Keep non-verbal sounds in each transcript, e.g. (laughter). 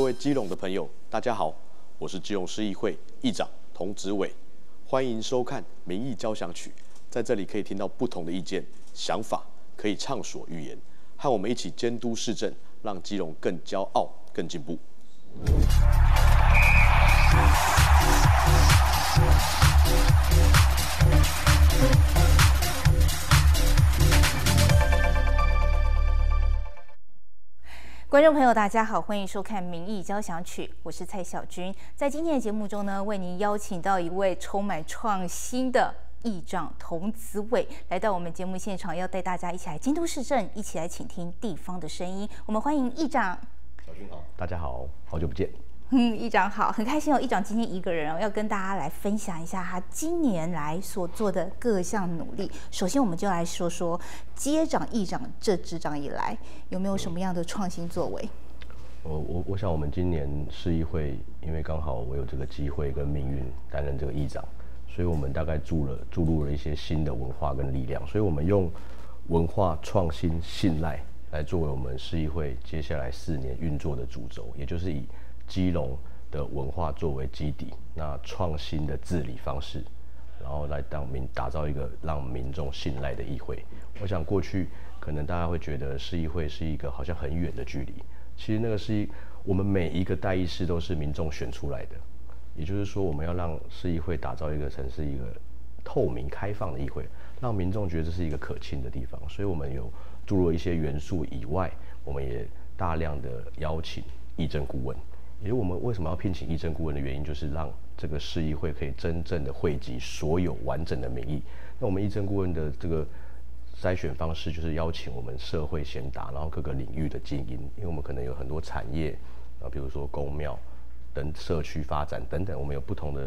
各位基隆的朋友，大家好，我是基隆市议会议长童子伟，欢迎收看《民意交响曲》，在这里可以听到不同的意见、想法，可以畅所欲言，和我们一起监督市政，让基隆更骄傲、更进步。观众朋友，大家好，欢迎收看《民意交响曲》，我是蔡小军。在今天的节目中呢，为您邀请到一位充满创新的议长童子伟来到我们节目现场，要带大家一起来监督市政，一起来倾听地方的声音。我们欢迎议长。小军好，大家好，好久不见。嗯，议长好，很开心哦。议长今天一个人哦，要跟大家来分享一下他今年来所做的各项努力。首先，我们就来说说接掌议长这执掌以来，有没有什么样的创新作为？我我我想，我们今年市议会，因为刚好我有这个机会跟命运担任这个议长，所以我们大概注了注入了一些新的文化跟力量。所以我们用文化创新信赖来作为我们市议会接下来四年运作的主轴，也就是以。基隆的文化作为基底，那创新的治理方式，然后来当民打造一个让民众信赖的议会。我想过去可能大家会觉得市议会是一个好像很远的距离，其实那个是一我们每一个代议士都是民众选出来的，也就是说我们要让市议会打造一个城市一个透明开放的议会，让民众觉得这是一个可亲的地方。所以我们有注入一些元素以外，我们也大量的邀请议政顾问。也就我们为什么要聘请议政顾问的原因，就是让这个市议会可以真正的汇集所有完整的民意。那我们议政顾问的这个筛选方式，就是邀请我们社会贤达，然后各个领域的精英，因为我们可能有很多产业啊，比如说公庙等社区发展等等，我们有不同的，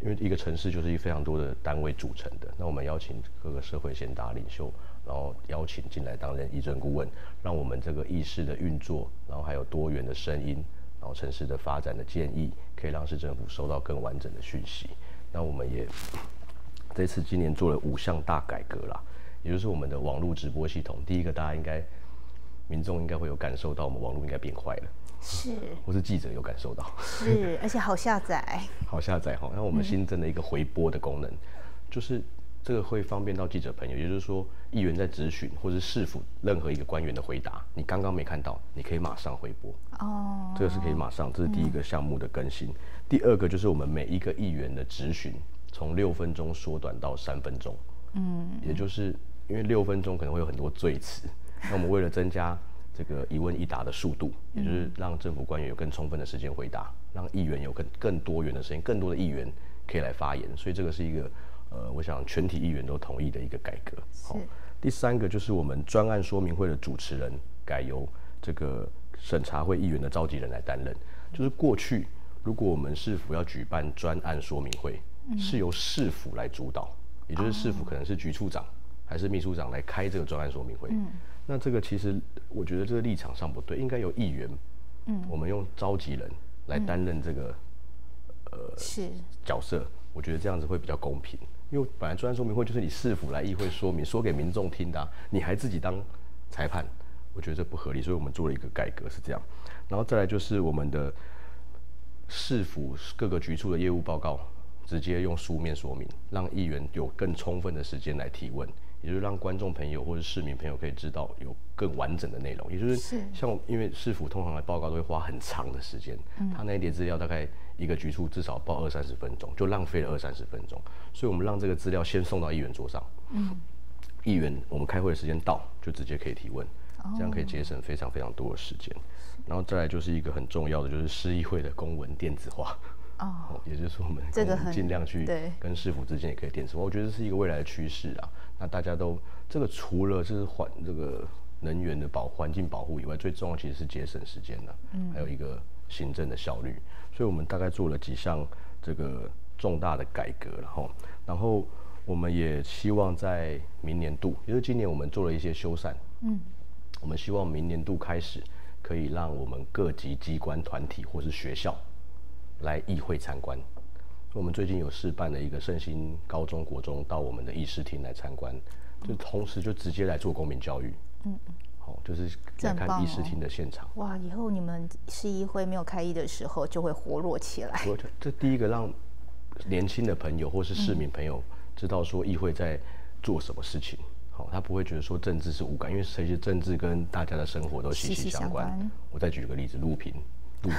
因为一个城市就是一非常多的单位组成的。那我们邀请各个社会贤达领袖，然后邀请进来担任议政顾问，让我们这个议事的运作，然后还有多元的声音。然后城市的发展的建议，可以让市政府收到更完整的讯息。那我们也这次今年做了五项大改革啦，也就是我们的网络直播系统。第一个，大家应该民众应该会有感受到，我们网络应该变坏了。是，(laughs) 或是记者有感受到。是，而且好下载。(laughs) 好下载哈。那我们新增了一个回播的功能，就是。这个会方便到记者朋友，也就是说，议员在质询或者市府任何一个官员的回答，你刚刚没看到，你可以马上回播。哦，这个是可以马上，这是第一个项目的更新。第二个就是我们每一个议员的质询从六分钟缩短到三分钟。嗯，也就是因为六分钟可能会有很多赘词，(laughs) 那我们为了增加这个一问一答的速度，也就是让政府官员有更充分的时间回答，让议员有更更多元的时间，更多的议员可以来发言，所以这个是一个。呃，我想全体议员都同意的一个改革。好，第三个就是我们专案说明会的主持人改由这个审查会议员的召集人来担任。就是过去如果我们市府要举办专案说明会，是由市府来主导，也就是市府可能是局处长还是秘书长来开这个专案说明会。嗯，那这个其实我觉得这个立场上不对，应该由议员，嗯，我们用召集人来担任这个呃是角色，我觉得这样子会比较公平。因为本来专案说明会就是你市府来议会说明，说给民众听的，你还自己当裁判，我觉得这不合理，所以我们做了一个改革是这样。然后再来就是我们的市府各个局处的业务报告，直接用书面说明，让议员有更充分的时间来提问，也就是让观众朋友或者市民朋友可以知道有更完整的内容。也就是像因为市府通常的报告都会花很长的时间，他那一叠资料大概。一个局处至少报二三十分钟，就浪费了二三十分钟。所以我们让这个资料先送到议员桌上，嗯，议员我们开会的时间到，就直接可以提问，这样可以节省非常非常多的时间。然后再来就是一个很重要的，就是市议会的公文电子化，哦，(laughs) 也就是说我们这个尽量去跟市府之间也可以电子化。我觉得是一个未来的趋势啊。那大家都这个除了是环这个能源的保环境保护以外，最重要其实是节省时间的，嗯，还有一个行政的效率。所以，我们大概做了几项这个重大的改革，然后，然后我们也希望在明年度，因为今年我们做了一些修缮，嗯，我们希望明年度开始可以让我们各级机关团体或是学校来议会参观。我们最近有试办了一个圣心高中国中到我们的议事厅来参观，就同时就直接来做公民教育，嗯嗯，好，就是在看议事厅的现场。哇，以后你们市议会没有开议的时候，就会活络起来。我这第一个让年轻的朋友或是市民朋友知道说议会在做什么事情。好，他不会觉得说政治是无感，因为其实政治跟大家的生活都息息相关。我再举个例子，路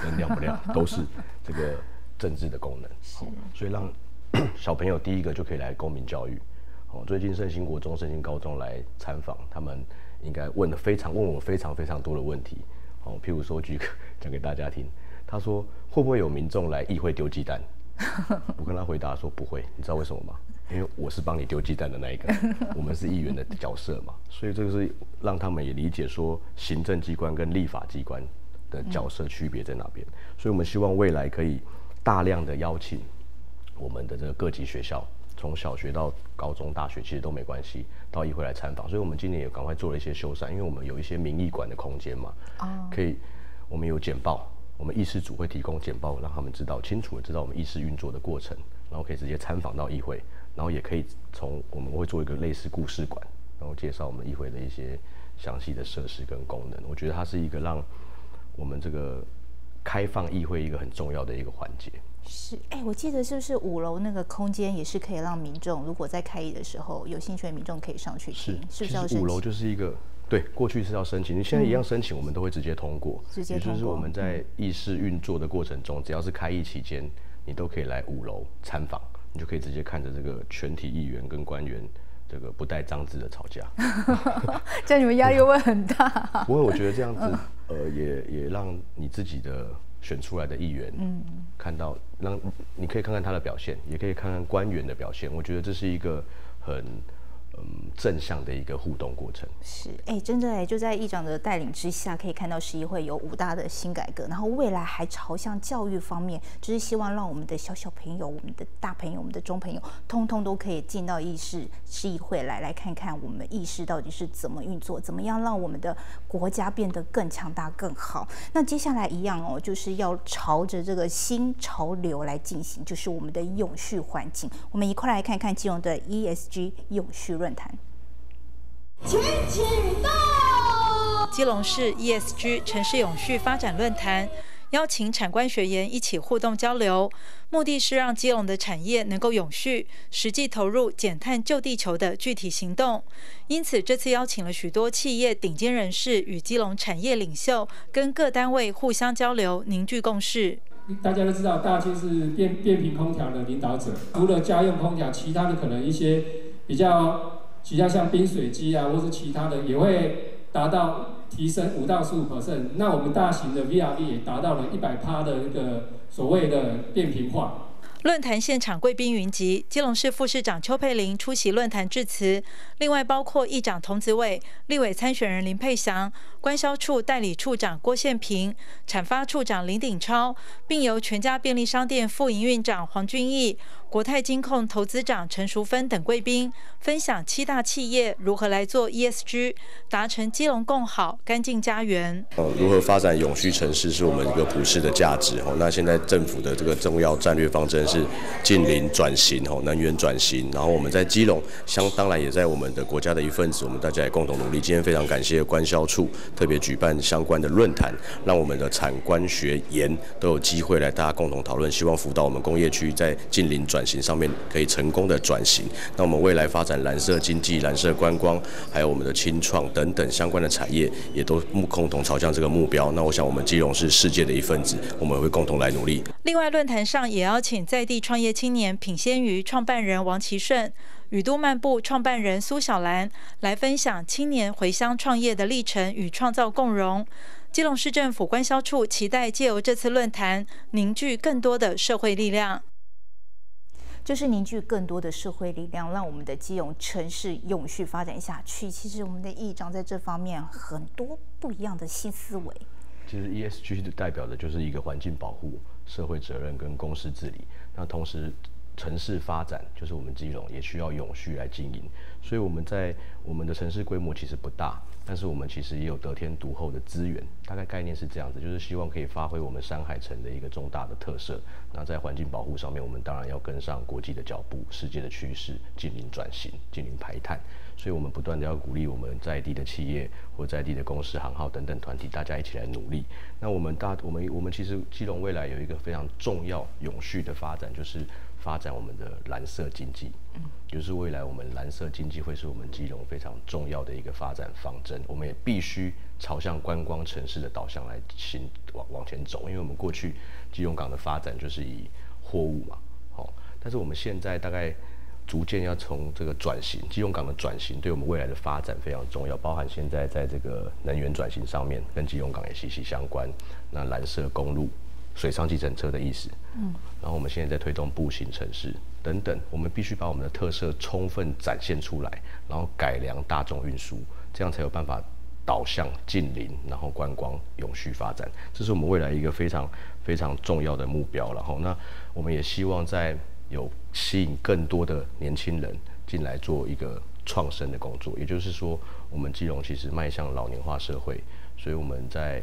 灯亮不亮，(laughs) 都是这个政治的功能。好，所以让 (clears throat) 小朋友第一个就可以来公民教育。好，最近圣心国中、圣心高中来参访，他们应该问了非常问我非常非常多的问题。好，譬如说举个讲给大家听，他说会不会有民众来议会丢鸡蛋？(laughs) 我跟他回答说不会，你知道为什么吗？因为我是帮你丢鸡蛋的那一个，我们是议员的角色嘛，所以这个是让他们也理解说行政机关跟立法机关的角色区别在哪边。所以我们希望未来可以大量的邀请我们的这个各级学校，从小学到高中、大学其实都没关系，到议会来参访。所以我们今年也赶快做了一些修缮，因为我们有一些民意馆的空间嘛，可以我们有简报，我们议事组会提供简报，让他们知道清楚的知道我们议事运作的过程，然后可以直接参访到议会。然后也可以从我们会做一个类似故事馆，然后介绍我们议会的一些详细的设施跟功能。我觉得它是一个让我们这个开放议会一个很重要的一个环节。是，哎，我记得是不是五楼那个空间也是可以让民众如果在开议的时候有兴趣的民众可以上去听？是，是不是五楼就是一个对，过去是要申请，你现在一样申请，我们都会直接通过。直接通过。就是我们在议事运作的过程中，只要是开议期间，你都可以来五楼参访。你就可以直接看着这个全体议员跟官员这个不带脏字的吵架，(laughs) 这样你们压力会很大。不过我觉得这样子，呃，也也让你自己的选出来的议员，嗯，看到让你可以看看他的表现，也可以看看官员的表现。我觉得这是一个很。正向的一个互动过程是，哎，真的哎，就在议长的带领之下，可以看到市议会有五大的新改革，然后未来还朝向教育方面，就是希望让我们的小小朋友、我们的大朋友、我们的中朋友，通通都可以进到议事市议会来，来看看我们议事到底是怎么运作，怎么样让我们的国家变得更强大、更好。那接下来一样哦，就是要朝着这个新潮流来进行，就是我们的永续环境。我们一块来看看金融的 ESG 永续。论坛，请启动！基隆市 ESG 城市永续发展论坛，邀请产官学研一起互动交流，目的是让基隆的产业能够永续，实际投入减碳救地球的具体行动。因此，这次邀请了许多企业顶尖人士与基隆产业领袖，跟各单位互相交流，凝聚共识。大家都知道，大庆是变变频空调的领导者，除了家用空调，其他的可能一些比较。其他像冰水机啊，或是其他的，也会达到提升五到十五 percent。那我们大型的 VRV 也达到了一百趴的一个所谓的变频化。论坛现场贵宾云集，基隆市副市长邱佩玲出席论坛致辞，另外包括议长童子伟、立委参选人林佩祥、官销处代理处长郭宪平、产发处长林鼎超，并由全家便利商店副营运长黄俊义。国泰金控投资长陈淑芬等贵宾分享七大企业如何来做 ESG，达成基隆共好、干净家园。哦，如何发展永续城市是我们一个普世的价值。哦，那现在政府的这个重要战略方针是近邻转型，哦，能源转型。然后我们在基隆，相当然也在我们的国家的一份子，我们大家也共同努力。今天非常感谢官销处特别举办相关的论坛，让我们的产官学研都有机会来大家共同讨论，希望辅导我们工业区在近邻转。型上面可以成功的转型，那我们未来发展蓝色经济、蓝色观光，还有我们的清创等等相关的产业，也都共同朝向这个目标。那我想，我们基隆是世界的一份子，我们会共同来努力。另外，论坛上也邀请在地创业青年品鲜鱼创办人王其顺、宇都漫步创办人苏小兰来分享青年回乡创业的历程与创造共荣。基隆市政府官销处期待借由这次论坛，凝聚更多的社会力量。就是凝聚更多的社会力量，让我们的基隆城市永续发展下去。其实我们的议长在这方面很多不一样的新思维。其实 ESG 代表的就是一个环境保护、社会责任跟公司治理。那同时城市发展就是我们基隆也需要永续来经营。所以我们在我们的城市规模其实不大，但是我们其实也有得天独厚的资源，大概概念是这样子，就是希望可以发挥我们山海城的一个重大的特色。那在环境保护上面，我们当然要跟上国际的脚步、世界的趋势，进行转型、进行排碳。所以我们不断的要鼓励我们在地的企业或在地的公司、行号等等团体，大家一起来努力。那我们大我们我们其实基隆未来有一个非常重要、永续的发展，就是发展我们的蓝色经济。嗯，就是未来我们蓝色经济会是我们基隆非常重要的一个发展方针。我们也必须朝向观光城市的导向来行往往前走，因为我们过去基隆港的发展就是以货物嘛，好，但是我们现在大概。逐渐要从这个转型，基隆港的转型对我们未来的发展非常重要，包含现在在这个能源转型上面，跟基隆港也息息相关。那蓝色公路、水上计程车的意思，嗯，然后我们现在在推动步行城市等等，我们必须把我们的特色充分展现出来，然后改良大众运输，这样才有办法导向近邻，然后观光永续发展，这是我们未来一个非常非常重要的目标。然后，那我们也希望在有吸引更多的年轻人进来做一个创生的工作，也就是说，我们基隆其实迈向老年化社会，所以我们在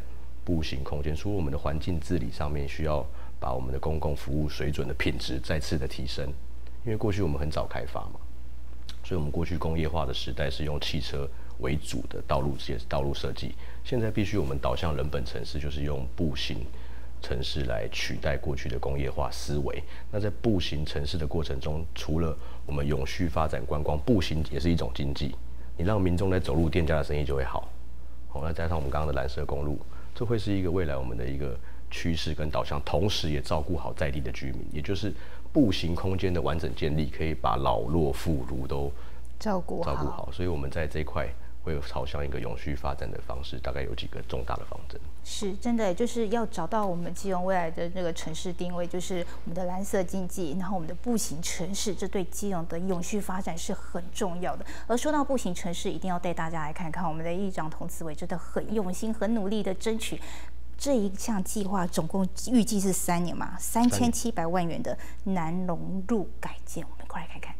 步行空间，除了我们的环境治理上面需要把我们的公共服务水准的品质再次的提升，因为过去我们很早开发嘛，所以我们过去工业化的时代是用汽车为主的道路设道路设计，现在必须我们导向人本城市，就是用步行。城市来取代过去的工业化思维。那在步行城市的过程中，除了我们永续发展观光，步行也是一种经济。你让民众在走路，店家的生意就会好。好，那加上我们刚刚的蓝色公路，这会是一个未来我们的一个趋势跟导向，同时也照顾好在地的居民，也就是步行空间的完整建立，可以把老弱妇孺都照顾照顾好。所以我们在这一块。会有朝向一个永续发展的方式，大概有几个重大的方针。是真的，就是要找到我们基隆未来的那个城市定位，就是我们的蓝色经济，然后我们的步行城市，这对基隆的永续发展是很重要的。而说到步行城市，一定要带大家来看看我们的议长童子伟真的很用心、很努力的争取这一项计划，总共预计是三年嘛，三千七百万元的南龙路改建，我们过来看看。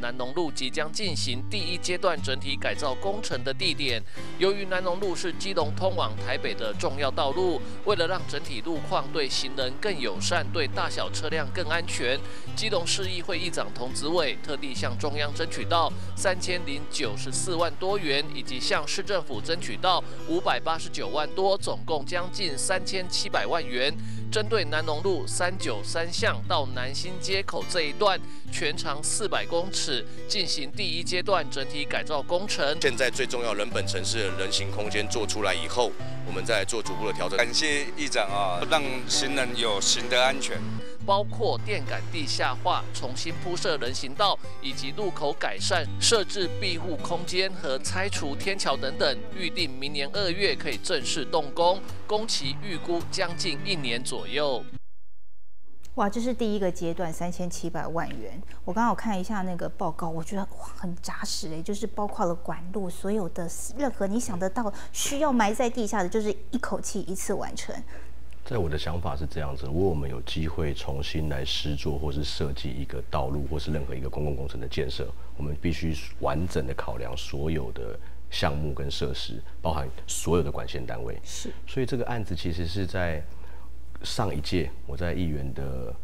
南农路即将进行第一阶段整体改造工程的地点，由于南农路是基隆通往台北的重要道路，为了让整体路况对行人更友善，对大小车辆更安全，基隆市议会议长童子伟特地向中央争取到三千零九十四万多元，以及向市政府争取到五百八十九万多，总共将近三千七百万元。针对南农路三九三巷到南新街口这一段，全长四百公尺，进行第一阶段整体改造工程。现在最重要，人本城市的人行空间做出来以后，我们再做逐步的调整。感谢议长啊，让行人有行的安全。包括电杆地下化、重新铺设人行道，以及路口改善、设置庇护空间和拆除天桥等等，预定明年二月可以正式动工，工期预估将近一年左右。哇，这是第一个阶段，三千七百万元。我刚好看一下那个报告，我觉得哇很扎实诶，就是包括了管路，所有的任何你想得到需要埋在地下的，就是一口气一次完成。在我的想法是这样子：如果我们有机会重新来施作，或是设计一个道路，或是任何一个公共工程的建设，我们必须完整的考量所有的项目跟设施，包含所有的管线单位。是。所以这个案子其实是在上一届我在议员的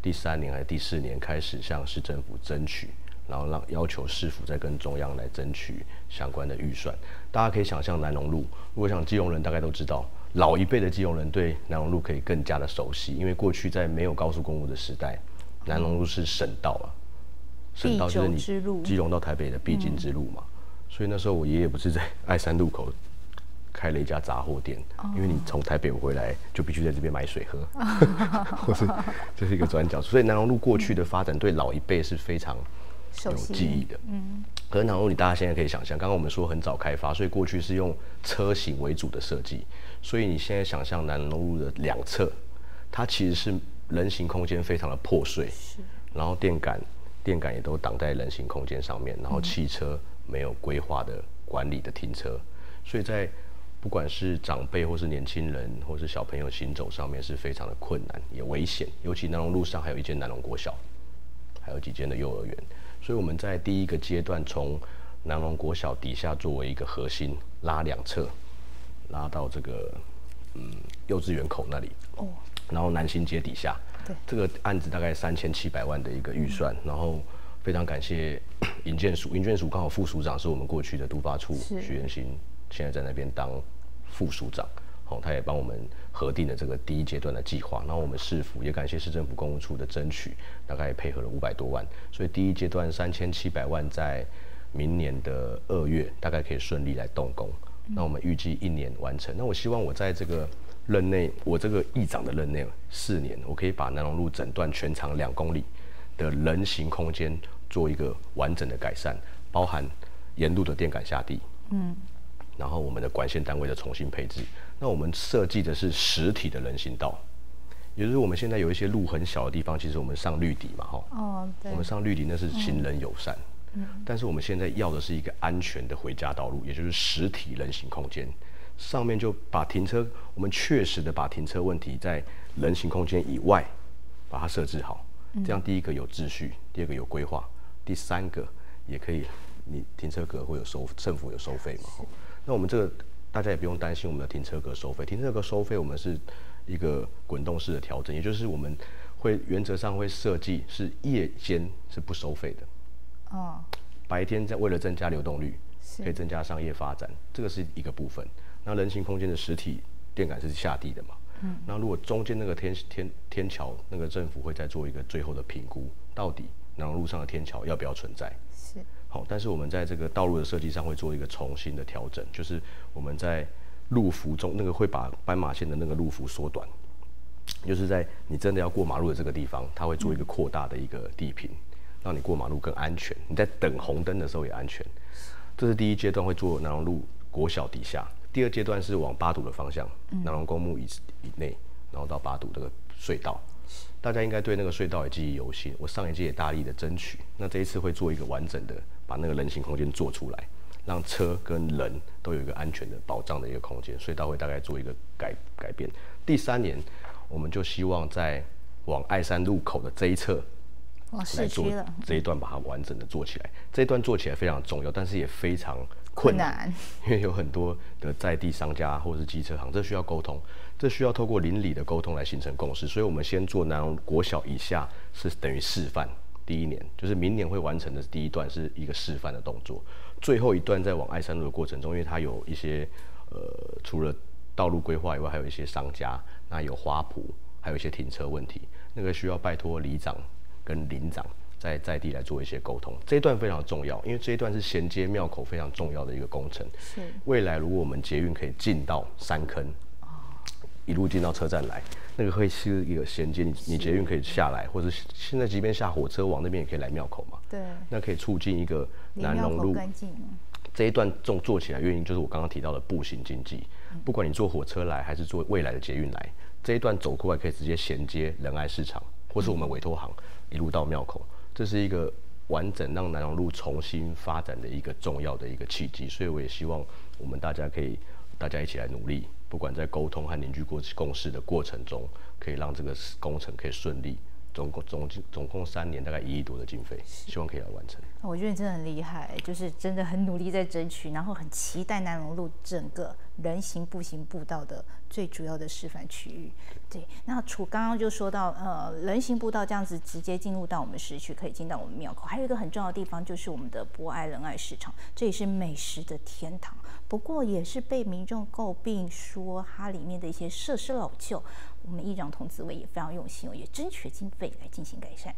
第三年还是第四年开始向市政府争取，然后让要求市府再跟中央来争取相关的预算。大家可以想象南龙路，如果想基隆人大概都知道。老一辈的基隆人对南龙路可以更加的熟悉，因为过去在没有高速公路的时代，南龙路是省道啊，省道就是你基隆到台北的必经之路嘛。所以那时候我爷爷不是在爱山路口开了一家杂货店，因为你从台北回来就必须在这边买水喝，(laughs) 或是这是一个转角。所以南龙路过去的发展对老一辈是非常有记忆的。嗯，可是南龙路你大家现在可以想象，刚刚我们说很早开发，所以过去是用车型为主的设计。所以你现在想象南龙路的两侧，它其实是人行空间非常的破碎，然后电杆电杆也都挡在人行空间上面，然后汽车没有规划的管理的停车，所以在不管是长辈或是年轻人或是小朋友行走上面是非常的困难也危险，尤其南龙路上还有一间南龙国小，还有几间的幼儿园，所以我们在第一个阶段从南龙国小底下作为一个核心，拉两侧，拉到这个嗯幼稚园口那里。哦。然后南新街底下。对。这个案子大概三千七百万的一个预算，然后非常感谢 (coughs) 尹建署，尹建署刚好副署长是我们过去的督发处徐元新，现在在那边当副署长。哦，他也帮我们核定的这个第一阶段的计划，然后我们市府也感谢市政府公务处的争取，大概配合了五百多万，所以第一阶段三千七百万在明年的二月大概可以顺利来动工。那我们预计一年完成。那我希望我在这个任内，我这个议长的任内四年，我可以把南龙路整段全长两公里的人行空间做一个完整的改善，包含沿路的电杆下地，嗯，然后我们的管线单位的重新配置。那我们设计的是实体的人行道，也就是我们现在有一些路很小的地方，其实我们上绿底嘛，哈，哦，我们上绿底那是行人友善，嗯，但是我们现在要的是一个安全的回家道路，也就是实体人行空间，上面就把停车，我们确实的把停车问题在人行空间以外把它设置好，这样第一个有秩序，第二个有规划，第三个也可以，你停车格会有收，政府有收费嘛，那我们这个。大家也不用担心我们的停车格收费，停车格收费我们是一个滚动式的调整，也就是我们会原则上会设计是夜间是不收费的，哦，白天在为了增加流动率，可以增加商业发展，这个是一个部分。那人行空间的实体电杆是下地的嘛，嗯，那如果中间那个天天天桥那个政府会再做一个最后的评估，到底南路上的天桥要不要存在？是。好，但是我们在这个道路的设计上会做一个重新的调整，就是我们在路幅中那个会把斑马线的那个路幅缩短，就是在你真的要过马路的这个地方，它会做一个扩大的一个地坪，让你过马路更安全。你在等红灯的时候也安全。这是第一阶段会做南龙路国小底下，第二阶段是往八堵的方向，南龙公墓以以内，然后到八堵这个隧道。大家应该对那个隧道也记忆犹新。我上一届也大力的争取，那这一次会做一个完整的，把那个人行空间做出来，让车跟人都有一个安全的保障的一个空间。隧道会大概做一个改改变。第三年，我们就希望在往爱山路口的这一侧来做这一段，把它完整的做起来。这一段做起来非常重要，但是也非常困难，(laughs) 因为有很多的在地商家或者是机车行，这需要沟通。这需要透过邻里的沟通来形成共识，所以我们先做南龙国小以下是等于示范，第一年就是明年会完成的第一段是一个示范的动作，最后一段在往爱山路的过程中，因为它有一些呃除了道路规划以外，还有一些商家，那有花圃，还有一些停车问题，那个需要拜托里长跟林长在在地来做一些沟通，这一段非常重要，因为这一段是衔接庙口非常重要的一个工程，是。未来如果我们捷运可以进到山坑。一路进到车站来，那个会是一个衔接，你你捷运可以下来，或者现在即便下火车往那边也可以来庙口嘛。对。那可以促进一个南龙路这一段重做起来，原因就是我刚刚提到的步行经济。不管你坐火车来，还是坐未来的捷运来，这一段走过来可以直接衔接仁爱市场，或是我们委托行一路到庙口，这是一个完整让南龙路重新发展的一个重要的一个契机。所以我也希望我们大家可以大家一起来努力。不管在沟通和凝聚过共识的过程中，可以让这个工程可以顺利。总共总总共三年，大概一亿多的经费，希望可以来完成。我觉得你真的很厉害，就是真的很努力在争取，然后很期待南龙路整个人行步行步道的最主要的示范区域。对，那除刚刚就说到，呃，人行步道这样子直接进入到我们市区，可以进到我们庙口。还有一个很重要的地方，就是我们的博爱仁爱市场，这也是美食的天堂。不过也是被民众诟病说它里面的一些设施老旧。我们议长童子伟也非常用心，也争取经费来进行改善。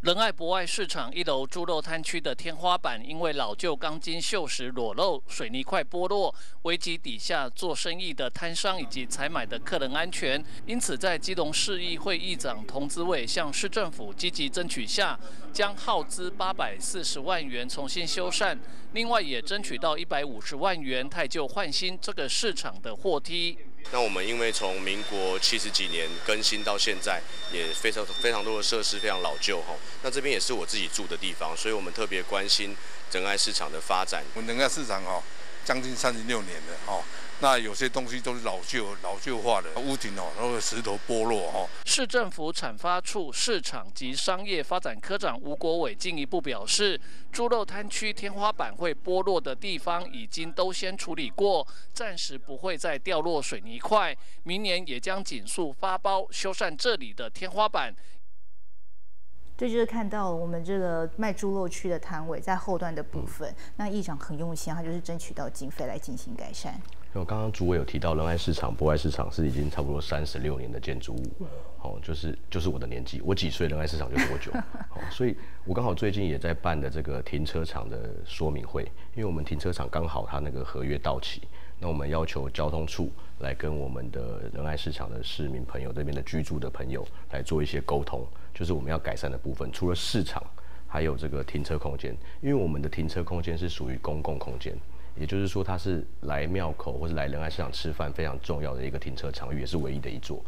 仁爱博爱市场一楼猪肉摊区的天花板因为老旧钢筋锈蚀裸露，水泥块剥落，危及底下做生意的摊商以及采买的客人安全。因此，在基隆市议会议长童子伟向市政府积极争取下，将耗资八百四十万元重新修缮，另外也争取到一百五十万元太旧换新这个市场的货梯。那我们因为从民国七十几年更新到现在，也非常非常多的设施非常老旧哈。那这边也是我自己住的地方，所以我们特别关心仁爱市场的发展。我们仁爱市场哦，将近三十六年了哦。那有些东西都是老旧、老旧化的屋顶哦，然后石头剥落哦。市政府产发处市场及商业发展科长吴国伟进一步表示，猪肉摊区天花板会剥落的地方已经都先处理过，暂时不会再掉落水泥块。明年也将紧速发包修缮这里的天花板。这就是看到我们这个卖猪肉区的摊位在后段的部分，那议长很用心，他就是争取到经费来进行改善。我刚刚主委有提到仁爱市场、博爱市场是已经差不多三十六年的建筑物，哦，就是就是我的年纪，我几岁仁爱市场就多久，(laughs) 哦，所以我刚好最近也在办的这个停车场的说明会，因为我们停车场刚好它那个合约到期，那我们要求交通处来跟我们的仁爱市场的市民朋友这边的居住的朋友来做一些沟通，就是我们要改善的部分，除了市场，还有这个停车空间，因为我们的停车空间是属于公共空间。也就是说，它是来庙口或者来仁爱市场吃饭非常重要的一个停车场域，也是唯一的一座。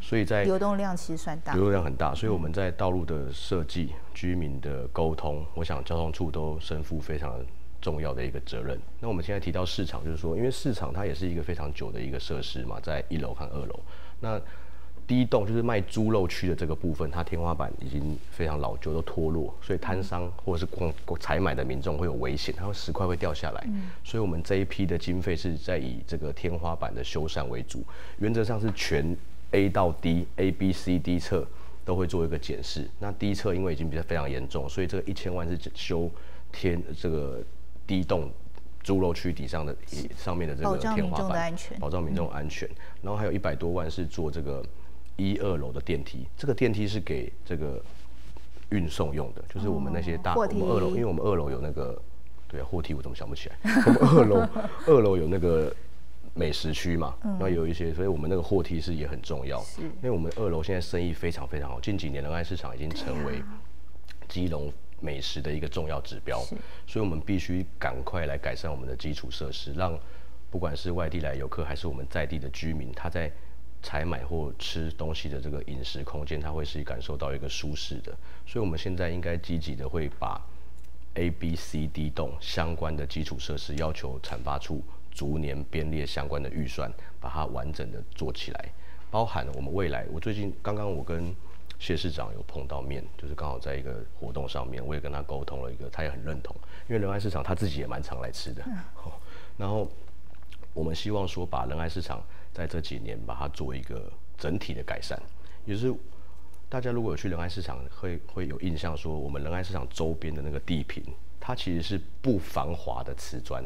所以在流动量其实算大，流动量很大。所以我们在道路的设计、居民的沟通，我想交通处都身负非常重要的一个责任。那我们现在提到市场，就是说，因为市场它也是一个非常久的一个设施嘛，在一楼和二楼。那第一栋就是卖猪肉区的这个部分，它天花板已经非常老旧，都脱落，所以摊商或者是逛采买的民众会有危险，它会石块会掉下来。嗯，所以我们这一批的经费是在以这个天花板的修缮为主，原则上是全 A 到 D，A、B、C、D 侧都会做一个检视。那 D 侧因为已经比较非常严重，所以这个一千万是修天这个第一栋猪肉区底上的上面的这个天花板，保障民众安全。然后还有一百多万是做这个。一二楼的电梯，这个电梯是给这个运送用的，就是我们那些大，我们二楼，因为我们二楼有那个，对啊，货梯我怎么想不起来？我们二楼 (laughs) 二楼有那个美食区嘛，那有一些，所以我们那个货梯是也很重要。因为我们二楼现在生意非常非常好，近几年仁爱市场已经成为基隆美食的一个重要指标，所以我们必须赶快来改善我们的基础设施，让不管是外地来游客还是我们在地的居民，他在。采买或吃东西的这个饮食空间，它会是感受到一个舒适的，所以我们现在应该积极的会把 A、B、C、D 栋相关的基础设施要求产发处逐年编列相关的预算，把它完整的做起来，包含我们未来。我最近刚刚我跟谢市长有碰到面，就是刚好在一个活动上面，我也跟他沟通了一个，他也很认同，因为仁爱市场他自己也蛮常来吃的，然后我们希望说把仁爱市场。在这几年，把它做一个整体的改善，也就是大家如果有去仁爱市场，会会有印象说，我们仁爱市场周边的那个地坪，它其实是不防滑的瓷砖。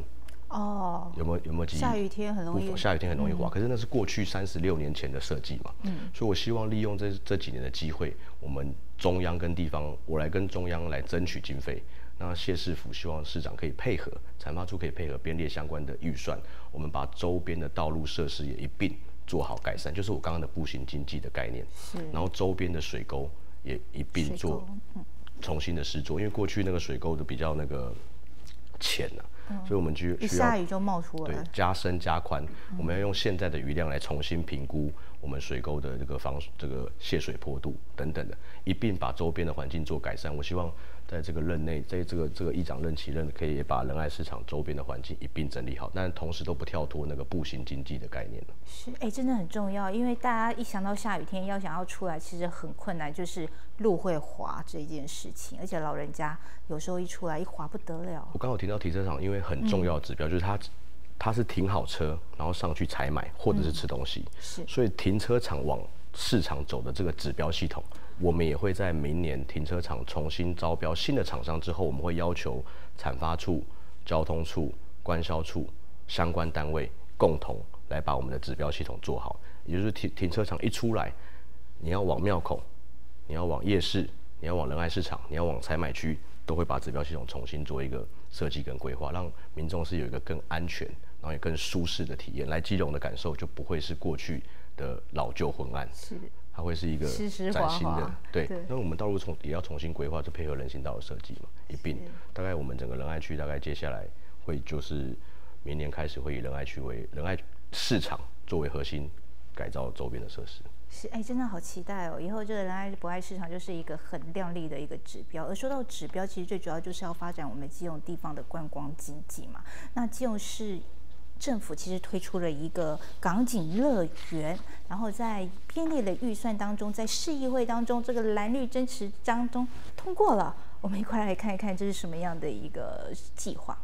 哦，有没有有没有记忆？下雨天很容易，下雨天很容易滑。可是那是过去三十六年前的设计嘛。嗯。所以我希望利用这这几年的机会，我们中央跟地方，我来跟中央来争取经费。那谢市府希望市长可以配合，产发处可以配合编列相关的预算，我们把周边的道路设施也一并做好改善，就是我刚刚的步行经济的概念。是。然后周边的水沟也一并做重新的施作，因为过去那个水沟都比较那个浅呐，所以我们就一下雨就冒出来。对，加深加宽，我们要用现在的雨量来重新评估我们水沟的这个防这个泄水坡度等等的，一并把周边的环境做改善。我希望。在这个任内，在这个这个议长任期任，可以把仁爱市场周边的环境一并整理好，但同时都不跳脱那个步行经济的概念了。是，哎，真的很重要，因为大家一想到下雨天要想要出来，其实很困难，就是路会滑这件事情，而且老人家有时候一出来一滑不得了。我刚好提到停车场，因为很重要的指标就是它，他是停好车，然后上去采买或者是吃东西，是，所以停车场往市场走的这个指标系统。我们也会在明年停车场重新招标新的厂商之后，我们会要求产发处、交通处、官销处相关单位共同来把我们的指标系统做好。也就是停停车场一出来，你要往庙口，你要往夜市，你要往仁爱市场，你要往采买区，都会把指标系统重新做一个设计跟规划，让民众是有一个更安全，然后也更舒适的体验。来基隆的感受就不会是过去的老旧昏暗。是。它会是一个崭新的，对。那我们道路重也要重新规划，就配合人行道的设计嘛，一并。大概我们整个仁爱区大概接下来会就是明年开始会以仁爱区为仁爱市场作为核心改造周边的设施。是，哎，真的好期待哦！以后这个仁爱博爱市场就是一个很亮丽的一个指标。而说到指标，其实最主要就是要发展我们基隆地方的观光经济嘛。那基隆市。政府其实推出了一个港景乐园，然后在编列的预算当中，在市议会当中这个蓝绿争持当中通过了。我们一块来看一看这是什么样的一个计划。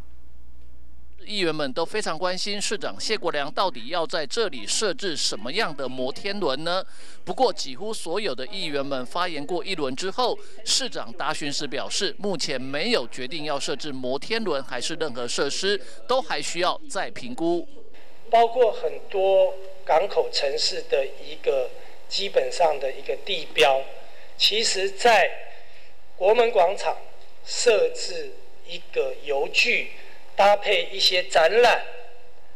议员们都非常关心市长谢国良到底要在这里设置什么样的摩天轮呢？不过，几乎所有的议员们发言过一轮之后，市长答询时表示，目前没有决定要设置摩天轮还是任何设施，都还需要再评估。包括很多港口城市的一个基本上的一个地标，其实在国门广场设置一个游具。搭配一些展览，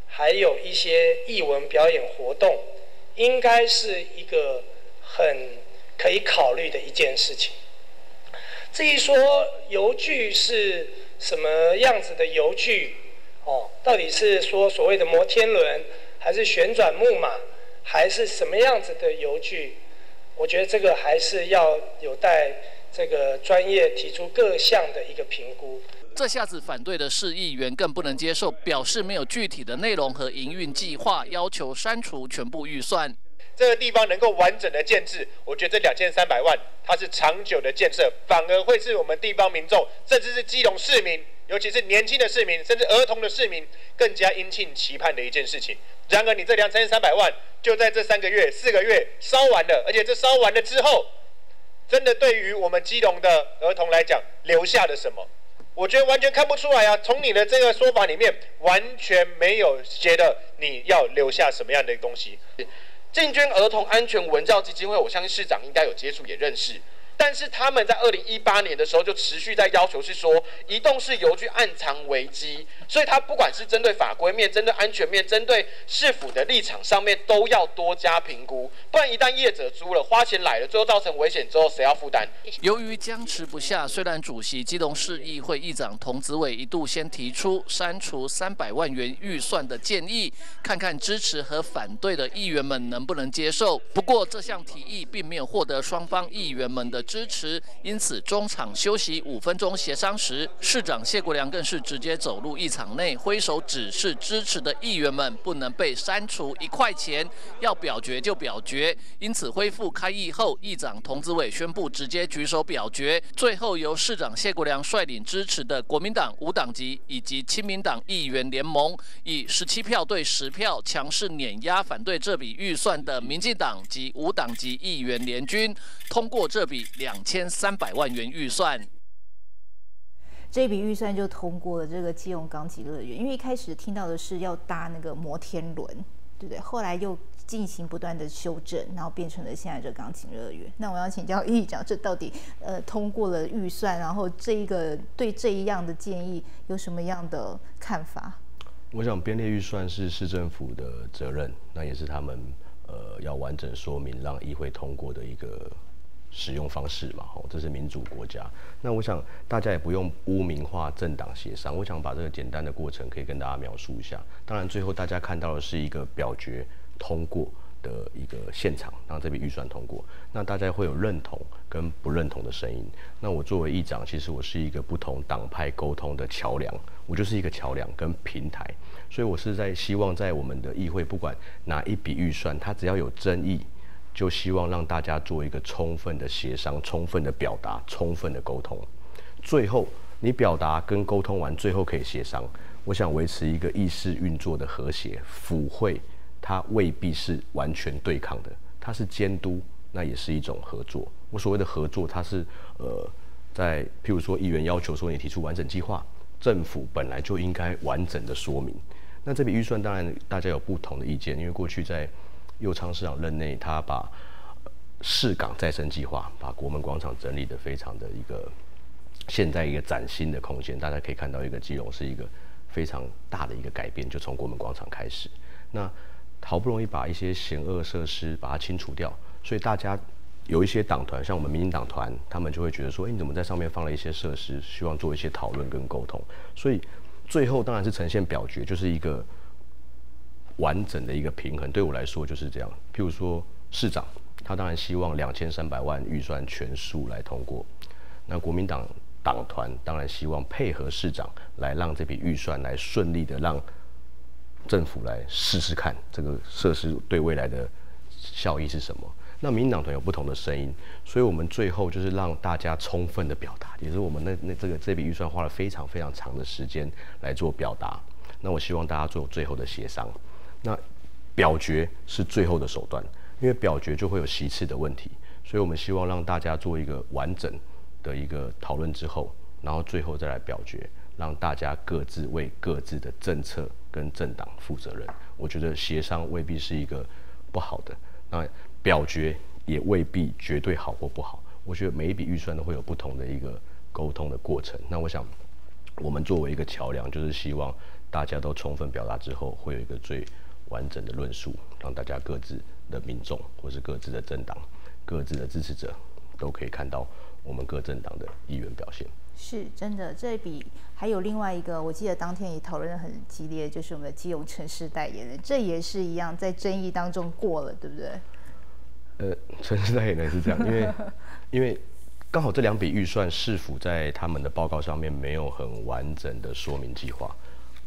还有一些艺文表演活动，应该是一个很可以考虑的一件事情。至于说游具是什么样子的游具，哦，到底是说所谓的摩天轮，还是旋转木马，还是什么样子的游具？我觉得这个还是要有待这个专业提出各项的一个评估。这下子反对的市议员更不能接受，表示没有具体的内容和营运计划，要求删除全部预算。这个地方能够完整的建制，我觉得这两千三百万，它是长久的建设，反而会是我们地方民众，甚至是基隆市民，尤其是年轻的市民，甚至儿童的市民，更加殷切期盼的一件事情。然而，你这两千三百万就在这三个月、四个月烧完了，而且这烧完了之后，真的对于我们基隆的儿童来讲，留下了什么？我觉得完全看不出来啊！从你的这个说法里面，完全没有觉得你要留下什么样的东西。进军儿童安全文教基金会，我相信市长应该有接触也认识。但是他们在二零一八年的时候就持续在要求，是说移动式邮局暗藏危机，所以他不管是针对法规面、针对安全面、针对市府的立场上面，都要多加评估，不然一旦业者租了、花钱来了，最后造成危险之后，谁要负担？由于僵持不下，虽然主席基隆市议会议长童子伟一度先提出删除三百万元预算的建议，看看支持和反对的议员们能不能接受。不过这项提议并没有获得双方议员们的。支持，因此中场休息五分钟协商时，市长谢国良更是直接走入议场内，挥手指示支持的议员们不能被删除一块钱，要表决就表决。因此恢复开议后，议长童子伟宣布直接举手表决，最后由市长谢国良率领支持的国民党无党籍以及亲民党议员联盟，以十七票对十票强势碾压反对这笔预算的民进党及无党籍议员联军，通过这笔。两千三百万元预算，这笔预算就通过了这个基隆港景乐园。因为一开始听到的是要搭那个摩天轮，对不对？后来又进行不断的修正，然后变成了现在这港景乐园。那我要请教议长，这到底呃通过了预算，然后这一个对这一样的建议有什么样的看法？我想编列预算是市政府的责任，那也是他们呃要完整说明让议会通过的一个。使用方式嘛，吼，这是民主国家。那我想大家也不用污名化政党协商。我想把这个简单的过程可以跟大家描述一下。当然，最后大家看到的是一个表决通过的一个现场，然后这笔预算通过。那大家会有认同跟不认同的声音。那我作为议长，其实我是一个不同党派沟通的桥梁，我就是一个桥梁跟平台。所以我是在希望在我们的议会，不管哪一笔预算，它只要有争议。就希望让大家做一个充分的协商、充分的表达、充分的沟通。最后，你表达跟沟通完，最后可以协商。我想维持一个议事运作的和谐。府会它未必是完全对抗的，它是监督，那也是一种合作。我所谓的合作，它是呃，在譬如说议员要求说你提出完整计划，政府本来就应该完整的说明。那这笔预算当然大家有不同的意见，因为过去在。右昌市长任内，他把市港再生计划，把国门广场整理的非常的一个现在一个崭新的空间。大家可以看到，一个基隆是一个非常大的一个改变，就从国门广场开始。那好不容易把一些险恶设施把它清除掉，所以大家有一些党团，像我们民进党团，他们就会觉得说：“哎，你怎么在上面放了一些设施？希望做一些讨论跟沟通。”所以最后当然是呈现表决，就是一个。完整的一个平衡，对我来说就是这样。譬如说，市长他当然希望两千三百万预算全数来通过，那国民党党团当然希望配合市长来让这笔预算来顺利的让政府来试试看这个设施对未来的效益是什么。那民进党团有不同的声音，所以我们最后就是让大家充分的表达，也是我们那那这个这笔预算花了非常非常长的时间来做表达。那我希望大家做最后的协商。那表决是最后的手段，因为表决就会有席次的问题，所以我们希望让大家做一个完整的一个讨论之后，然后最后再来表决，让大家各自为各自的政策跟政党负责任。我觉得协商未必是一个不好的。那表决也未必绝对好或不好，我觉得每一笔预算都会有不同的一个沟通的过程。那我想，我们作为一个桥梁，就是希望大家都充分表达之后，会有一个最完整的论述，让大家各自的民众或是各自的政党、各自的支持者都可以看到我们各政党的议员表现。是真的，这笔还有另外一个，我记得当天也讨论的很激烈，就是我们的基隆城市代言人，这也是一样在争议当中过了，对不对？呃，城市代言人是这样，因为 (laughs) 因为刚好这两笔预算市府在他们的报告上面没有很完整的说明计划，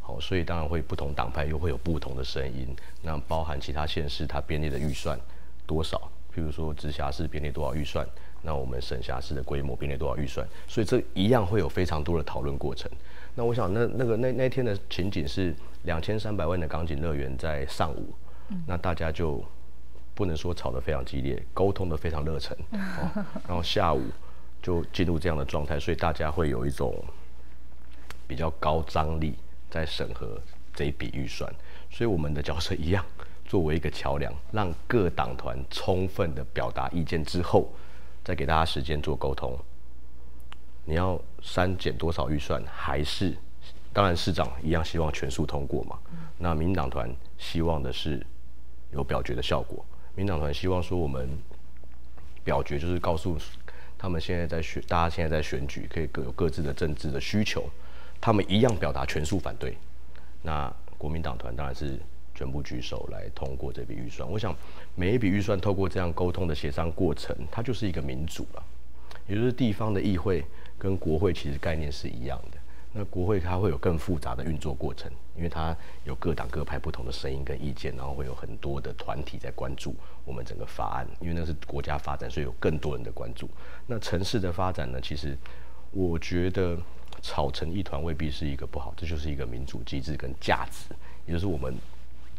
好，所以当然会不同党派又会有不同的声音。那包含其他县市它编列的预算多少，譬如说直辖市编列多少预算，那我们省辖市的规模编列多少预算，所以这一样会有非常多的讨论过程。那我想那那个那那天的情景是两千三百万的港景乐园在上午，那大家就。不能说吵得非常激烈，沟通的非常热忱，(laughs) 然后下午就进入这样的状态，所以大家会有一种比较高张力在审核这一笔预算，所以我们的角色一样，作为一个桥梁，让各党团充分的表达意见之后，再给大家时间做沟通。你要删减多少预算，还是当然市长一样希望全数通过嘛？那民党团希望的是有表决的效果。民党团希望说，我们表决就是告诉他们，现在在选，大家现在在选举，可以各有各自的政治的需求，他们一样表达全数反对。那国民党团当然是全部举手来通过这笔预算。我想每一笔预算透过这样沟通的协商过程，它就是一个民主了，也就是地方的议会跟国会其实概念是一样的。那国会它会有更复杂的运作过程，因为它有各党各派不同的声音跟意见，然后会有很多的团体在关注我们整个法案，因为那是国家发展，所以有更多人的关注。那城市的发展呢？其实我觉得吵成一团未必是一个不好，这就是一个民主机制跟价值，也就是我们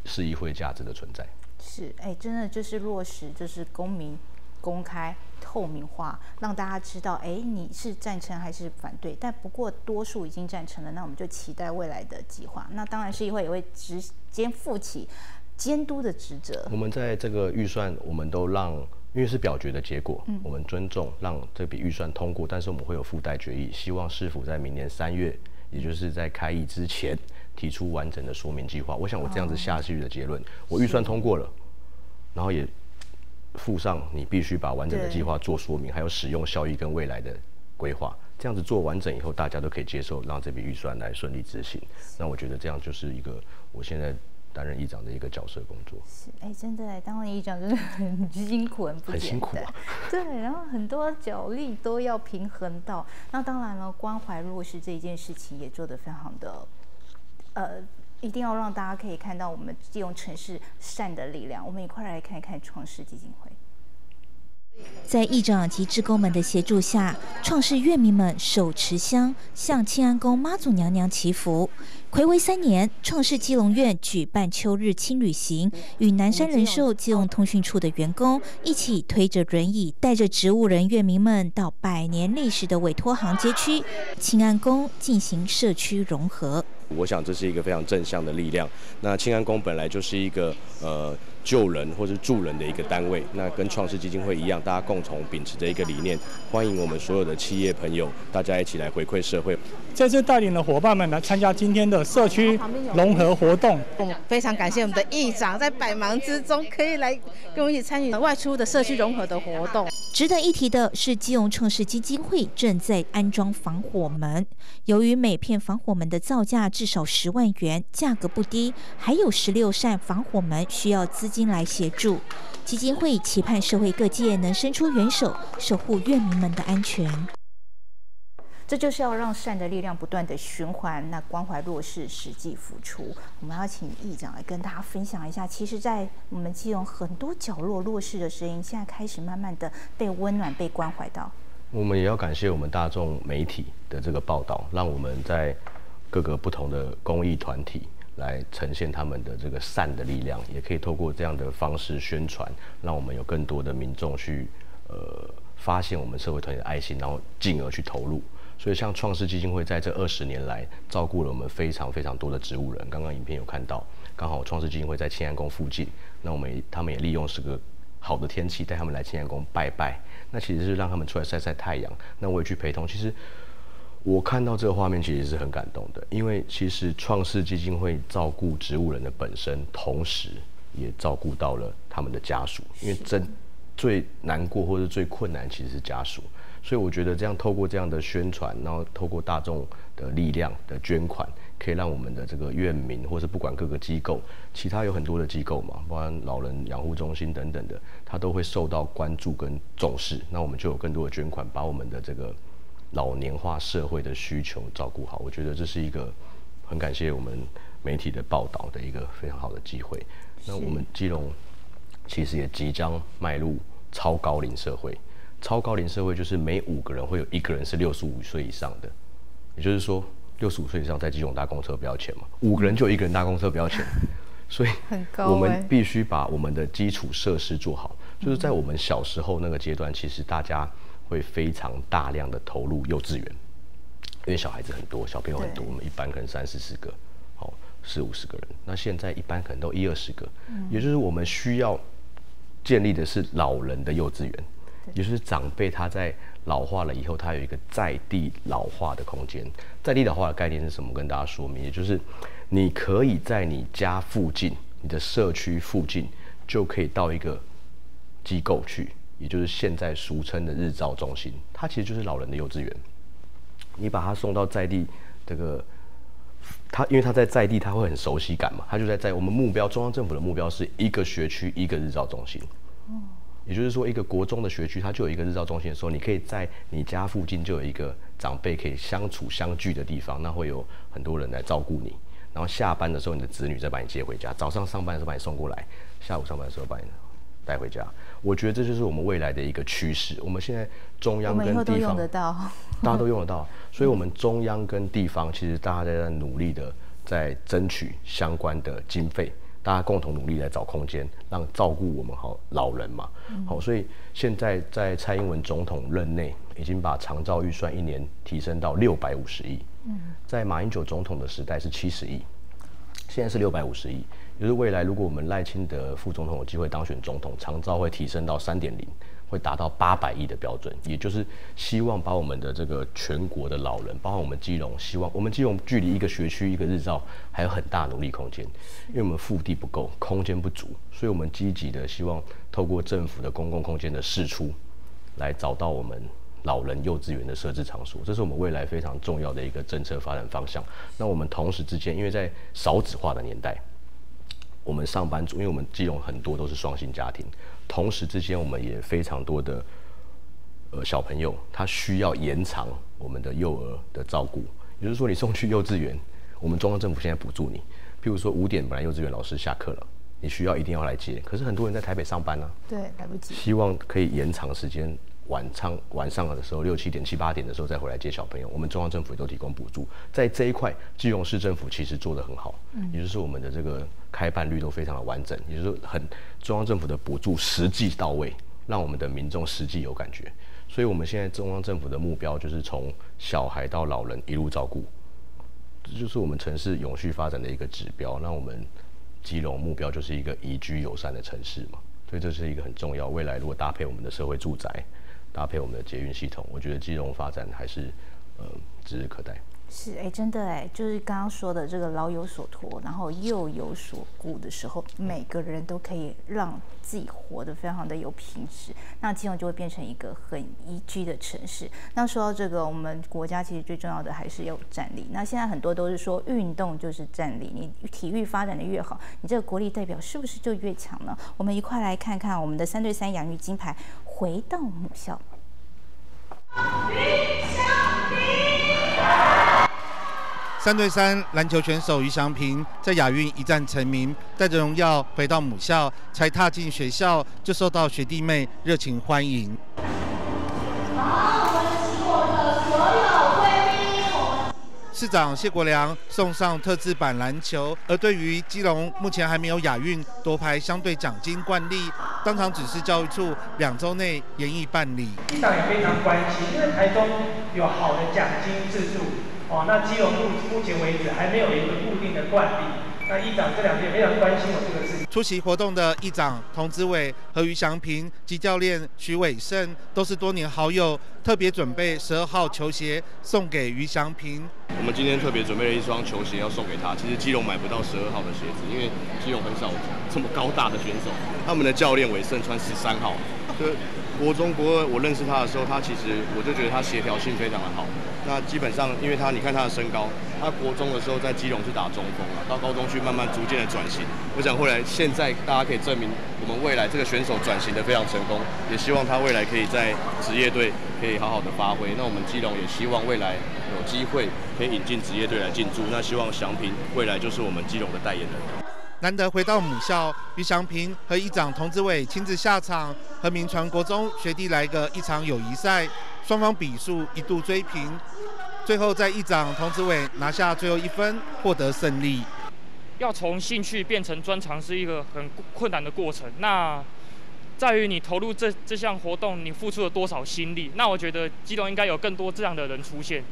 市议会价值的存在。是，哎，真的就是落实，就是公民。公开透明化，让大家知道，哎，你是赞成还是反对？但不过多数已经赞成了，那我们就期待未来的计划。那当然市议会也会直接负起监督的职责。我们在这个预算，我们都让，因为是表决的结果，我们尊重让这笔预算通过，但是我们会有附带决议，希望市府在明年三月，也就是在开议之前提出完整的说明计划。我想我这样子下去的结论，我预算通过了，然后也。附上你必须把完整的计划做说明，还有使用效益跟未来的规划，这样子做完整以后，大家都可以接受，让这笔预算来顺利执行。那我觉得这样就是一个我现在担任议长的一个角色工作。是，哎，真的当了议长真的很辛苦，很不简单。对，然后很多角力都要平衡到。那当然了，关怀弱势这一件事情也做得非常的，呃。一定要让大家可以看到我们基隆城市善的力量。我们一块来看一看创世基金会。在议长及职工们的协助下，创世乐迷们手持香向庆安宫妈祖娘娘祈福。暌违三年，创世基隆院举办秋日轻旅行，与南山人寿基隆通讯处的员工一起推着轮椅，带着植物人院民们到百年历史的委托行街区清安宫进行社区融合。我想这是一个非常正向的力量。那清安宫本来就是一个呃救人或是助人的一个单位，那跟创世基金会一样，大家共同秉持着一个理念，欢迎我们所有的企业朋友，大家一起来回馈社会。这次带领的伙伴们来参加今天的社区融合活动，非常感谢我们的议长在百忙之中可以来跟我们一起参与外出的社区融合的活动。值得一提的是，基隆创世基金会正在安装防火门，由于每片防火门的造价至少十万元，价格不低，还有十六扇防火门需要资金来协助。基金会期盼社会各界能伸出援手，守护院民们的安全。这就是要让善的力量不断的循环，那关怀弱势，实际付出。我们要请议长来跟大家分享一下，其实，在我们基隆很多角落弱势的声音，现在开始慢慢的被温暖、被关怀到。我们也要感谢我们大众媒体的这个报道，让我们在各个不同的公益团体来呈现他们的这个善的力量，也可以透过这样的方式宣传，让我们有更多的民众去呃发现我们社会团体的爱心，然后进而去投入。所以，像创世基金会在这二十年来照顾了我们非常非常多的植物人。刚刚影片有看到，刚好创世基金会在清安宫附近，那我们他们也利用是个好的天气带他们来清安宫拜拜。那其实是让他们出来晒晒太阳。那我也去陪同。其实我看到这个画面，其实是很感动的。因为其实创世基金会照顾植物人的本身，同时也照顾到了他们的家属。因为真最难过或者最困难，其实是家属。所以我觉得这样透过这样的宣传，然后透过大众的力量的捐款，可以让我们的这个院民，或是不管各个机构，其他有很多的机构嘛，包括老人养护中心等等的，他都会受到关注跟重视。那我们就有更多的捐款，把我们的这个老年化社会的需求照顾好。我觉得这是一个很感谢我们媒体的报道的一个非常好的机会。那我们基隆其实也即将迈入超高龄社会。超高龄社会就是每五个人会有一个人是六十五岁以上的，也就是说六十五岁以上在基隆搭公车不要钱嘛，五个人就一个人搭公车不要钱，(laughs) 所以我们必须把我们的基础设施做好。就是在我们小时候那个阶段，其实大家会非常大量的投入幼稚园，因为小孩子很多，小朋友很多，我们一般可能三四十个，好四五十个人。那现在一般可能都一二十个，也就是我们需要建立的是老人的幼稚园。也就是长辈他在老化了以后，他有一个在地老化的空间。在地老化的概念是什么？跟大家说明，也就是你可以在你家附近、你的社区附近，就可以到一个机构去，也就是现在俗称的日照中心。它其实就是老人的幼稚园。你把他送到在地这个，他因为他在在地，他会很熟悉感嘛。他就在在我们目标，中央政府的目标是一个学区一个日照中心。也就是说，一个国中的学区，它就有一个日照中心的时候，你可以在你家附近就有一个长辈可以相处相聚的地方，那会有很多人来照顾你。然后下班的时候，你的子女再把你接回家；早上上班的时候把你送过来，下午上班的时候把你带回家。我觉得这就是我们未来的一个趋势。我们现在中央跟地方，(laughs) 大家都用得到，所以我们中央跟地方其实大家在努力的在争取相关的经费。大家共同努力来找空间，让照顾我们好老人嘛。好，所以现在在蔡英文总统任内，已经把长照预算一年提升到六百五十亿。嗯，在马英九总统的时代是七十亿，现在是六百五十亿。就是未来如果我们赖清德副总统有机会当选总统，长照会提升到三点零。会达到八百亿的标准，也就是希望把我们的这个全国的老人，包括我们基隆，希望我们基隆距离一个学区一个日照还有很大努力空间，因为我们腹地不够，空间不足，所以我们积极的希望透过政府的公共空间的释出，来找到我们老人幼稚园的设置场所，这是我们未来非常重要的一个政策发展方向。那我们同时之间，因为在少子化的年代，我们上班族，因为我们基隆很多都是双薪家庭。同时之间，我们也非常多的呃小朋友，他需要延长我们的幼儿的照顾。也就是说，你送去幼稚园，我们中央政府现在补助你。譬如说五点本来幼稚园老师下课了，你需要一定要来接。可是很多人在台北上班呢，对，来不及。希望可以延长时间，晚上晚上的时候六七点七八点的时候再回来接小朋友。我们中央政府也都提供补助，在这一块，基隆市政府其实做得很好，嗯，也就是我们的这个。开办率都非常的完整，也就是很中央政府的补助实际到位，让我们的民众实际有感觉。所以，我们现在中央政府的目标就是从小孩到老人一路照顾，这就是我们城市永续发展的一个指标。那我们基隆目标就是一个宜居友善的城市嘛，所以这是一个很重要。未来如果搭配我们的社会住宅，搭配我们的捷运系统，我觉得金融发展还是呃指日可待。是哎，真的哎，就是刚刚说的这个老有所托，然后幼有所顾的时候，每个人都可以让自己活得非常的有品质，那金融就会变成一个很宜居的城市。那说到这个，我们国家其实最重要的还是要战力。那现在很多都是说运动就是战力，你体育发展的越好，你这个国力代表是不是就越强呢？我们一块来看看我们的三对三养育金牌回到母校。三对三篮球选手于祥平在亚运一战成名，带着荣耀回到母校，才踏进学校就受到学弟妹热情欢迎。市长谢国良送上特制版篮球，而对于基隆目前还没有亚运夺牌相对奖金惯例，当场指示教育处两周内严议办理。市长也非常关心，因为台中有好的奖金制度，哦，那基隆目目前为止还没有一个固定的惯例。那议长这两天非常关心我这个事情。出席活动的议长童子伟和于祥平及教练徐伟胜都是多年好友，特别准备十二号球鞋送给于祥平。我们今天特别准备了一双球鞋要送给他。其实基隆买不到十二号的鞋子，因为基隆很少这么高大的选手。他们的教练伟胜穿十三号。就国中国二我认识他的时候，他其实我就觉得他协调性非常的好。那基本上，因为他你看他的身高，他国中的时候在基隆是打中锋啊，到高中去慢慢逐渐的转型。我想后来现在大家可以证明，我们未来这个选手转型的非常成功，也希望他未来可以在职业队可以好好的发挥。那我们基隆也希望未来有机会可以引进职业队来进驻。那希望祥平未来就是我们基隆的代言人。难得回到母校，于祥平和议长童志伟亲自下场，和明传国中学弟来个一场友谊赛，双方比数一度追平，最后在议长童志伟拿下最后一分，获得胜利。要从兴趣变成专长是一个很困难的过程，那在于你投入这这项活动，你付出了多少心力。那我觉得基隆应该有更多这样的人出现。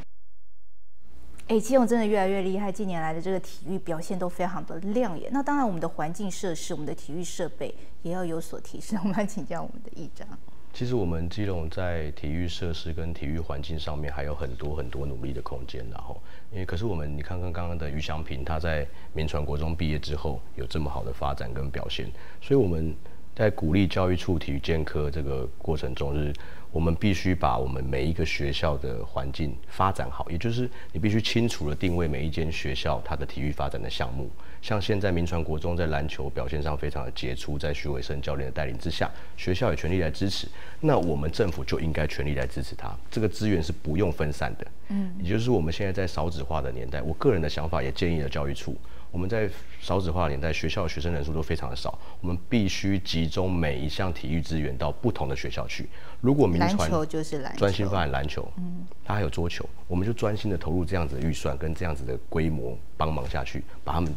哎，基隆真的越来越厉害，近年来的这个体育表现都非常的亮眼。那当然，我们的环境设施、我们的体育设备也要有所提升。我们来请教我们的议长。其实我们基隆在体育设施跟体育环境上面还有很多很多努力的空间。然后，因为可是我们你看看刚刚的余祥平，他在民传国中毕业之后有这么好的发展跟表现，所以我们在鼓励教育处体育健科这个过程中是。我们必须把我们每一个学校的环境发展好，也就是你必须清楚的定位每一间学校它的体育发展的项目。像现在民传国中在篮球表现上非常的杰出，在徐伟生教练的带领之下，学校也全力来支持。那我们政府就应该全力来支持他，这个资源是不用分散的。嗯，也就是我们现在在少子化的年代，我个人的想法也建议了教育处。我们在少子化年代，学校的学生人数都非常的少，我们必须集中每一项体育资源到不同的学校去。如果民传就是篮球专心发展篮球，嗯，他还有桌球，我们就专心的投入这样子的预算跟这样子的规模帮忙下去，把他们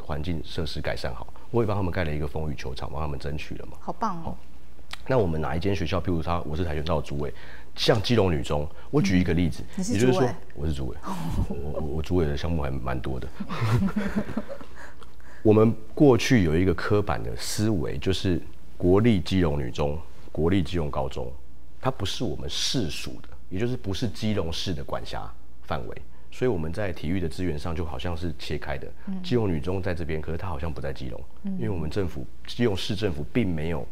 环境设施改善好。我也帮他们盖了一个风雨球场，帮他们争取了嘛。好棒哦！那我们哪一间学校？譬如他，我是跆拳道的主委。像基隆女中，我举一个例子，也就是说，我是主委，我我主委的项目还蛮多的。(laughs) 我们过去有一个刻板的思维，就是国立基隆女中、国立基隆高中，它不是我们市属的，也就是不是基隆市的管辖范围，所以我们在体育的资源上就好像是切开的。基隆女中在这边，可是它好像不在基隆，因为我们政府基隆市政府并没有。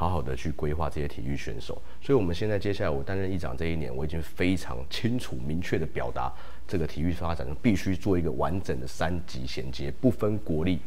好好的去规划这些体育选手，所以我们现在接下来我担任议长这一年，我已经非常清楚明确的表达，这个体育发展必须做一个完整的三级衔接，不分国力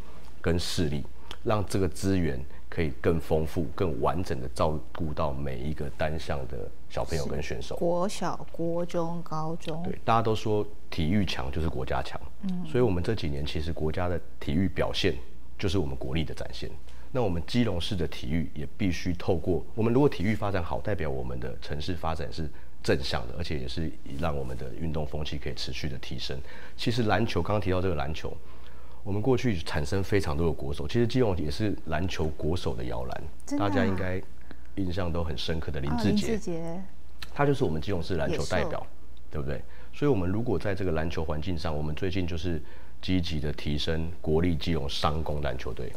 跟势力，让这个资源可以更丰富、更完整的照顾到每一个单项的小朋友跟选手。国小、国中、高中，对，大家都说体育强就是国家强，嗯，所以我们这几年其实国家的体育表现就是我们国力的展现。那我们基隆市的体育也必须透过我们，如果体育发展好，代表我们的城市发展是正向的，而且也是让我们的运动风气可以持续的提升。其实篮球刚刚提到这个篮球，我们过去产生非常多的国手，其实基隆也是篮球国手的摇篮，大家应该印象都很深刻的林志杰，他就是我们基隆市篮球代表，对不对？所以，我们如果在这个篮球环境上，我们最近就是积极的提升国立基隆商工篮球队。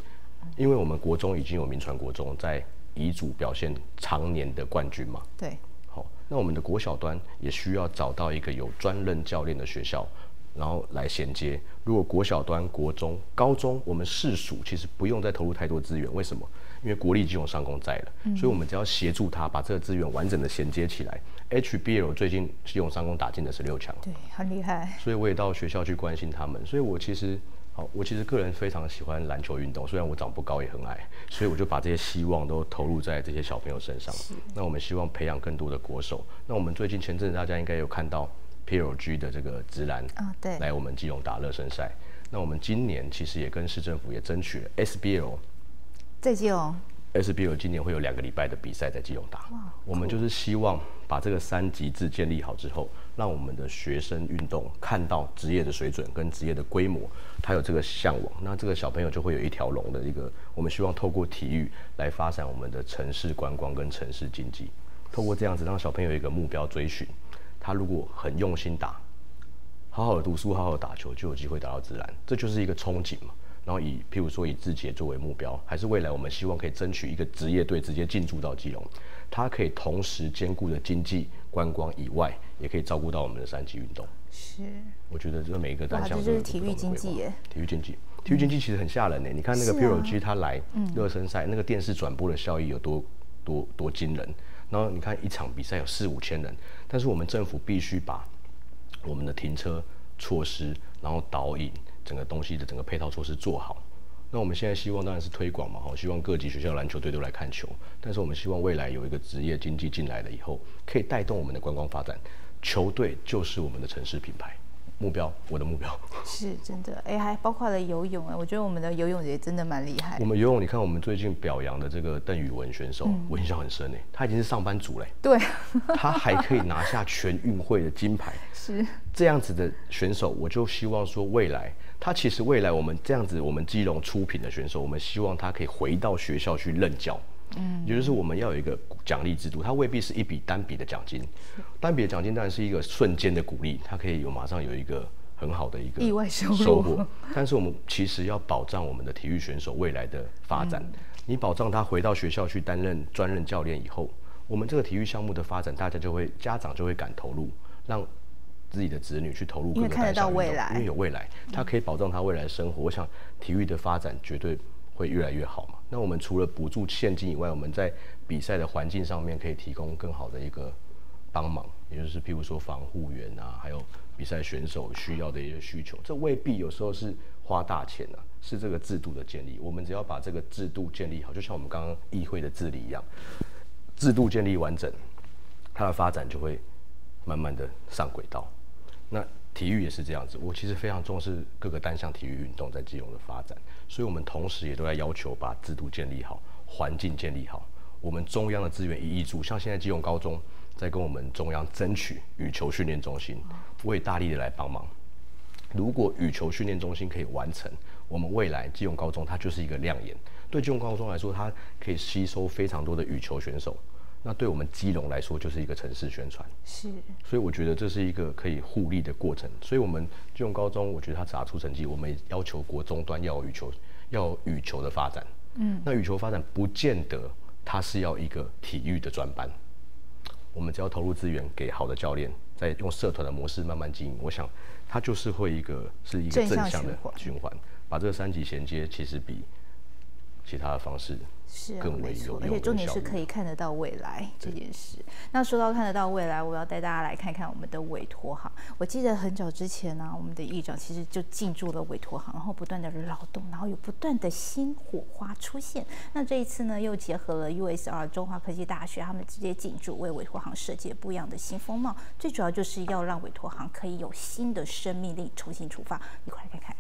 因为我们国中已经有名传国中在乙组表现常年的冠军嘛，对，好，那我们的国小端也需要找到一个有专任教练的学校，然后来衔接。如果国小端、国中、高中，我们市属其实不用再投入太多资源，为什么？因为国立金融上工在了，所以我们只要协助他把这个资源完整的衔接起来。HBL 最近是用上工打进的十六强，对，很厉害。所以我也到学校去关心他们，所以我其实。好，我其实个人非常喜欢篮球运动，虽然我长不高也很矮，所以我就把这些希望都投入在这些小朋友身上。那我们希望培养更多的国手。那我们最近前阵子大家应该有看到 PLG 的这个直男啊，对，来我们基隆打热身赛。那我们今年其实也跟市政府也争取了 SBL，在基隆。SBL 今年会有两个礼拜的比赛在基隆打。我们就是希望把这个三级制建立好之后，让我们的学生运动看到职业的水准跟职业的规模，他有这个向往，那这个小朋友就会有一条龙的一个。我们希望透过体育来发展我们的城市观光跟城市经济，透过这样子让小朋友有一个目标追寻。他如果很用心打，好好的读书，好好打球，就有机会打到自然。这就是一个憧憬嘛。然后以譬如说以字节作为目标，还是未来我们希望可以争取一个职业队直接进驻到基隆，它可以同时兼顾的经济观光以外，也可以照顾到我们的三级运动。是，我觉得这每一个单项这就是体育经济耶。体育经济，体育经济其实很吓人呢。你看那个 p r o g 他来热身赛，那个电视转播的效益有多多多惊人。然后你看一场比赛有四五千人，但是我们政府必须把我们的停车措施，然后导引。整个东西的整个配套措施做好，那我们现在希望当然是推广嘛，哈，希望各级学校篮球队都来看球。但是我们希望未来有一个职业经济进来了以后，可以带动我们的观光发展，球队就是我们的城市品牌。目标，我的目标 (laughs) 是真的，哎，还包括了游泳，哎，我觉得我们的游泳也真的蛮厉害。我们游泳，你看我们最近表扬的这个邓宇文选手，我印象很深哎，他已经是上班族嘞，对，他还可以拿下全运会的金牌，(laughs) 是这样子的选手，我就希望说未来。他其实未来我们这样子，我们基隆出品的选手，我们希望他可以回到学校去任教。嗯，也就是我们要有一个奖励制度，它未必是一笔单笔的奖金，单笔的奖金当然是一个瞬间的鼓励，它可以有马上有一个很好的一个意外收获。但是我们其实要保障我们的体育选手未来的发展，你保障他回到学校去担任专任教练以后，我们这个体育项目的发展，大家就会家长就会敢投入，让。自己的子女去投入，因为看得到未来，因为有未来，他可以保障他未来的生活。我想体育的发展绝对会越来越好嘛。那我们除了补助现金以外，我们在比赛的环境上面可以提供更好的一个帮忙，也就是譬如说防护员啊，还有比赛选手需要的一些需求。这未必有时候是花大钱啊，是这个制度的建立。我们只要把这个制度建立好，就像我们刚刚议会的治理一样，制度建立完整，它的发展就会慢慢的上轨道。那体育也是这样子，我其实非常重视各个单项体育运动在基隆的发展，所以我们同时也都在要求把制度建立好，环境建立好。我们中央的资源一挹注，像现在基隆高中在跟我们中央争取羽球训练中心，我也大力的来帮忙。如果羽球训练中心可以完成，我们未来基隆高中它就是一个亮眼。对基隆高中来说，它可以吸收非常多的羽球选手。那对我们基隆来说，就是一个城市宣传，是，所以我觉得这是一个可以互利的过程。所以，我们基隆高中，我觉得他砸出成绩，我们要求国中端要有羽球，要有羽球的发展。嗯，那羽球发展不见得它是要一个体育的专班，我们只要投入资源，给好的教练，再用社团的模式慢慢经营，我想它就是会一个是一个正向的循环，把这个三级衔接，其实比其他的方式。是啊，没错，而且重点是可以看得到未来这件事。那说到看得到未来，我要带大家来看看我们的委托行。我记得很早之前呢，我们的议长其实就进驻了委托行，然后不断的劳动，然后有不断的新火花出现。那这一次呢，又结合了 USR 中华科技大学，他们直接进驻，为委托行设计不一样的新风貌。最主要就是要让委托行可以有新的生命力，重新出发。一块来看看。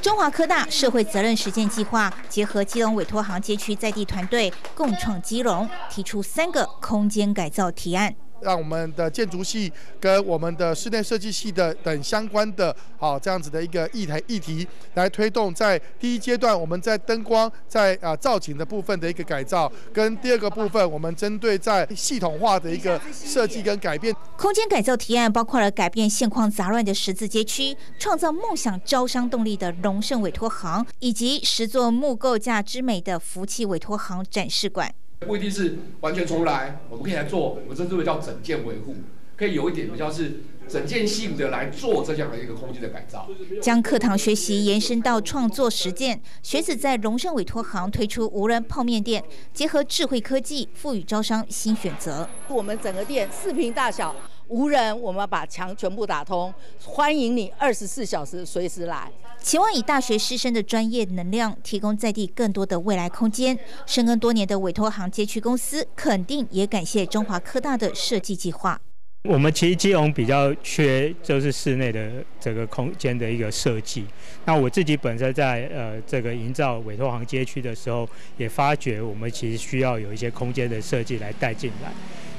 中华科大社会责任实践计划结合基隆委托行街区在地团队，共创基隆，提出三个空间改造提案。让我们的建筑系跟我们的室内设计系的等相关的，好这样子的一个议题议题来推动，在第一阶段我们在灯光在啊造景的部分的一个改造，跟第二个部分我们针对在系统化的一个设计跟改变。空间改造提案包括了改变现况杂乱的十字街区，创造梦想招商动力的荣盛委托行，以及十座木构架之美的福气委托行展示馆。不一定是完全重来，我们可以来做，我们称之为叫整件维护，可以有一点比较是整件性的来做这样的一个空间的改造。将课堂学习延伸到创作实践，学子在荣盛委托行推出无人泡面店，结合智慧科技，赋予招商新选择。我们整个店四平大小。无人，我们把墙全部打通，欢迎你二十四小时随时来。期望以大学师生的专业能量，提供在地更多的未来空间。深耕多年的委托行街区公司，肯定也感谢中华科大的设计计划。我们其实基隆比较缺就是室内的这个空间的一个设计。那我自己本身在呃这个营造委托行街区的时候，也发觉我们其实需要有一些空间的设计来带进来。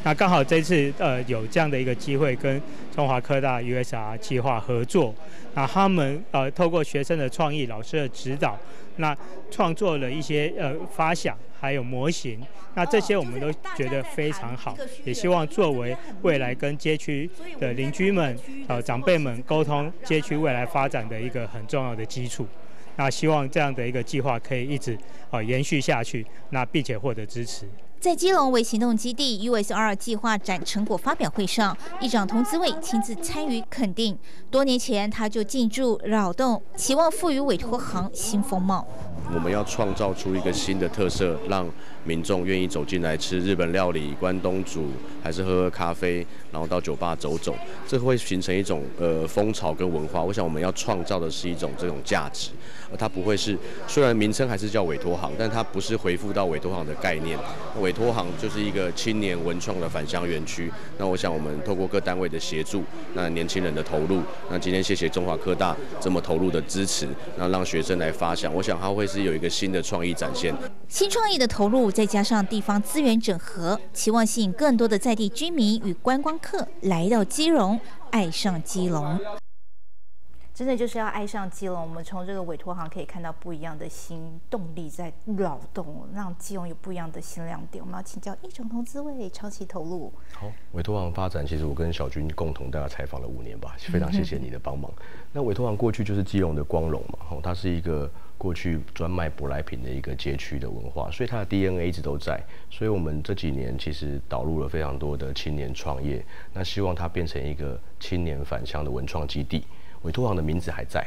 那刚好这次呃有这样的一个机会跟中华科大 USR 计划合作，那他们呃透过学生的创意、老师的指导，那创作了一些呃发想还有模型，那这些我们都觉得非常好，也希望作为未来跟街区的邻居们、呃长辈们沟通街区未来发展的一个很重要的基础。那希望这样的一个计划可以一直呃延续下去，那并且获得支持。在基隆为行动基地 USR 计划展成果发表会上，议长童子伟亲自参与肯定。多年前他就进驻扰动，期望赋予委托行新风貌。我们要创造出一个新的特色，让民众愿意走进来吃日本料理、关东煮，还是喝喝咖啡，然后到酒吧走走，这会形成一种呃风潮跟文化。我想我们要创造的是一种这种价值，它不会是虽然名称还是叫委托行，但它不是回复到委托行的概念。委托行就是一个青年文创的返乡园区。那我想我们透过各单位的协助，那年轻人的投入，那今天谢谢中华科大这么投入的支持，那让学生来发想，我想它会是有一个新的创意展现。新创意的投入，再加上地方资源整合，期望吸引更多的在地居民与观光客来到基隆，爱上基隆。真的就是要爱上基隆。我们从这个委托行可以看到不一样的新动力在扰动，让基隆有不一样的新亮点。我们要请教一种投资位长期投入。好，委托行发展，其实我跟小军共同大概采访了五年吧，非常谢谢你的帮忙。那委托行过去就是基隆的光荣嘛，哦，它是一个过去专卖舶来品的一个街区的文化，所以它的 DNA 一直都在。所以我们这几年其实导入了非常多的青年创业，那希望它变成一个青年返乡的文创基地。委托行的名字还在，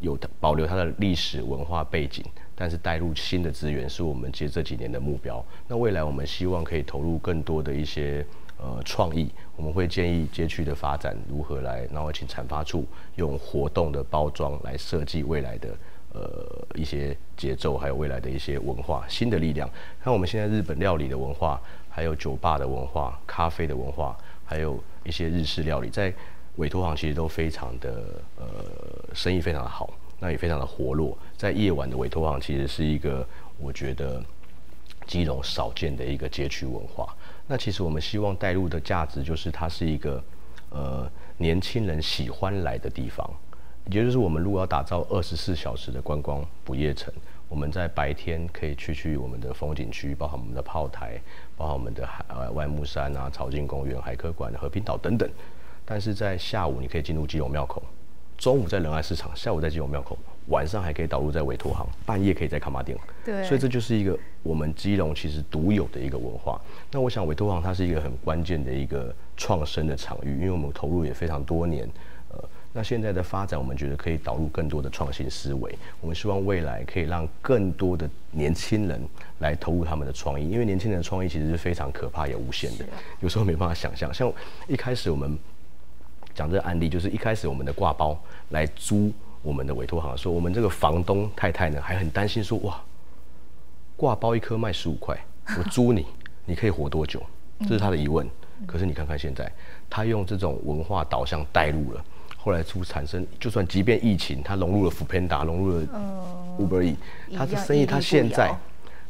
有保留它的历史文化背景，但是带入新的资源是我们接这几年的目标。那未来我们希望可以投入更多的一些呃创意，我们会建议街区的发展如何来，然后请产发处用活动的包装来设计未来的呃一些节奏，还有未来的一些文化新的力量。看我们现在日本料理的文化，还有酒吧的文化、咖啡的文化，还有一些日式料理在。委托行其实都非常的呃生意非常的好，那也非常的活络。在夜晚的委托行其实是一个我觉得基隆少见的一个街区文化。那其实我们希望带入的价值就是它是一个呃年轻人喜欢来的地方，也就是我们如果要打造二十四小时的观光不夜城，我们在白天可以去去我们的风景区，包含我们的炮台，包含我们的海呃外木山啊、草径公园、海科馆、和平岛等等。但是在下午你可以进入基隆庙口，中午在仁爱市场，下午在基隆庙口，晚上还可以导入在委托行，半夜可以在卡马店。对，所以这就是一个我们基隆其实独有的一个文化。那我想委托行它是一个很关键的一个创生的场域，因为我们投入也非常多年。呃，那现在的发展，我们觉得可以导入更多的创新思维。我们希望未来可以让更多的年轻人来投入他们的创意，因为年轻人的创意其实是非常可怕也无限的，有时候没办法想象。像一开始我们。讲这个案例，就是一开始我们的挂包来租我们的委托行，说我们这个房东太太呢还很担心说，哇，挂包一颗卖十五块，我租你，你可以活多久？这是他的疑问。可是你看看现在，他用这种文化导向带入了，后来出产生，就算即便疫情，他融入了 o o Panda，融入了 Uber E，他的生意他现在，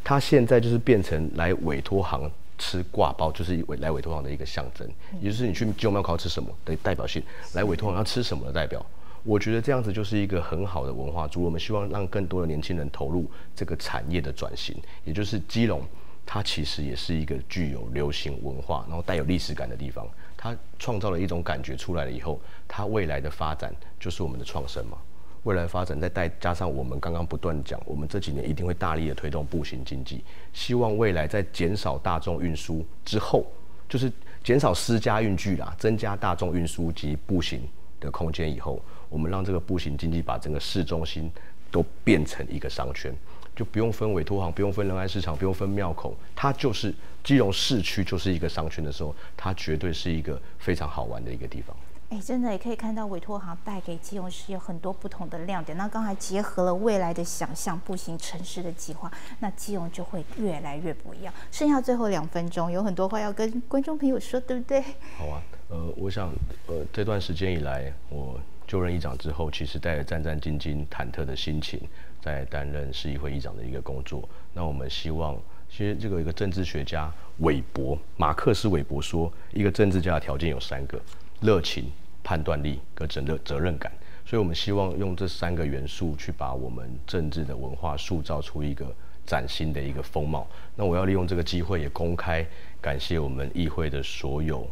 他现在就是变成来委托行。吃挂包就是委来委托行的一个象征，也就是你去基隆庙考吃什么的代表性，来委托行要吃什么的代表。我觉得这样子就是一个很好的文化。主我们希望让更多的年轻人投入这个产业的转型，也就是基隆，它其实也是一个具有流行文化，然后带有历史感的地方。它创造了一种感觉出来了以后，它未来的发展就是我们的创生嘛。未来发展再带加上我们刚刚不断讲，我们这几年一定会大力的推动步行经济，希望未来在减少大众运输之后，就是减少私家运具啦，增加大众运输及步行的空间以后，我们让这个步行经济把整个市中心都变成一个商圈，就不用分委托行，不用分仁爱市场，不用分庙口，它就是基隆市区就是一个商圈的时候，它绝对是一个非常好玩的一个地方。哎，真的也可以看到委托行带给基隆市有很多不同的亮点。那刚才结合了未来的想象步行城市的计划，那基隆就会越来越不一样。剩下最后两分钟，有很多话要跟观众朋友说，对不对？好啊，呃，我想，呃，这段时间以来，我就任议长之后，其实带着战战兢兢、忐忑的心情，在担任市议会议长的一个工作。那我们希望，其实这个一个政治学家韦伯，马克思韦伯说，一个政治家的条件有三个：热情。判断力跟责任责任感，所以我们希望用这三个元素去把我们政治的文化塑造出一个崭新的一个风貌。那我要利用这个机会，也公开感谢我们议会的所有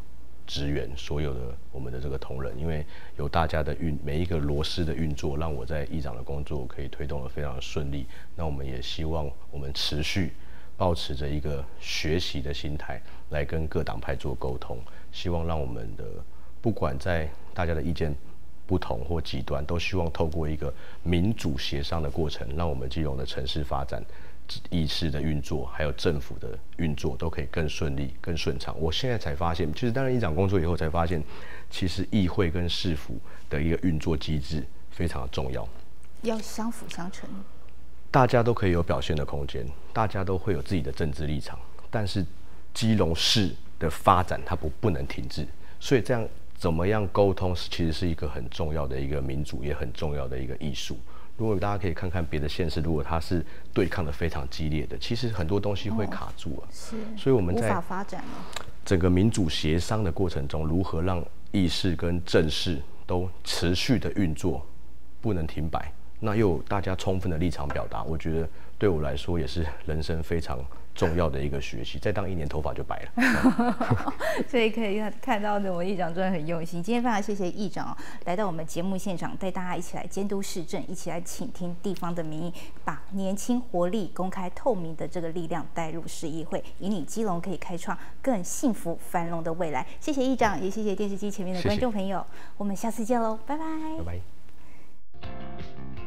职员，所有的我们的这个同仁，因为有大家的运，每一个螺丝的运作，让我在议长的工作可以推动的非常的顺利。那我们也希望我们持续保持着一个学习的心态，来跟各党派做沟通，希望让我们的。不管在大家的意见不同或极端，都希望透过一个民主协商的过程，让我们基隆的城市发展、议事的运作，还有政府的运作都可以更顺利、更顺畅。我现在才发现，其实担任议长工作以后才发现，其实议会跟市府的一个运作机制非常的重要，要相辅相成。大家都可以有表现的空间，大家都会有自己的政治立场，但是基隆市的发展它不不能停滞，所以这样。怎么样沟通是其实是一个很重要的一个民主，也很重要的一个艺术。如果大家可以看看别的县市，如果它是对抗的非常激烈的，其实很多东西会卡住啊。是，所以我们在无法发展了。整个民主协商的过程中，如何让议事跟政事都持续的运作，不能停摆，那又有大家充分的立场表达，我觉得对我来说也是人生非常。重要的一个学习，再当一年头发就白了。(laughs) 所以可以看看到，我们议长真的很用心。今天非常谢谢议长来到我们节目现场，带大家一起来监督市政，一起来倾听地方的民意，把年轻、活力、公开、透明的这个力量带入市议会，引领基隆可以开创更幸福繁荣的未来。谢谢议长，也谢谢电视机前面的观众朋友。我们下次见喽，拜拜。拜拜。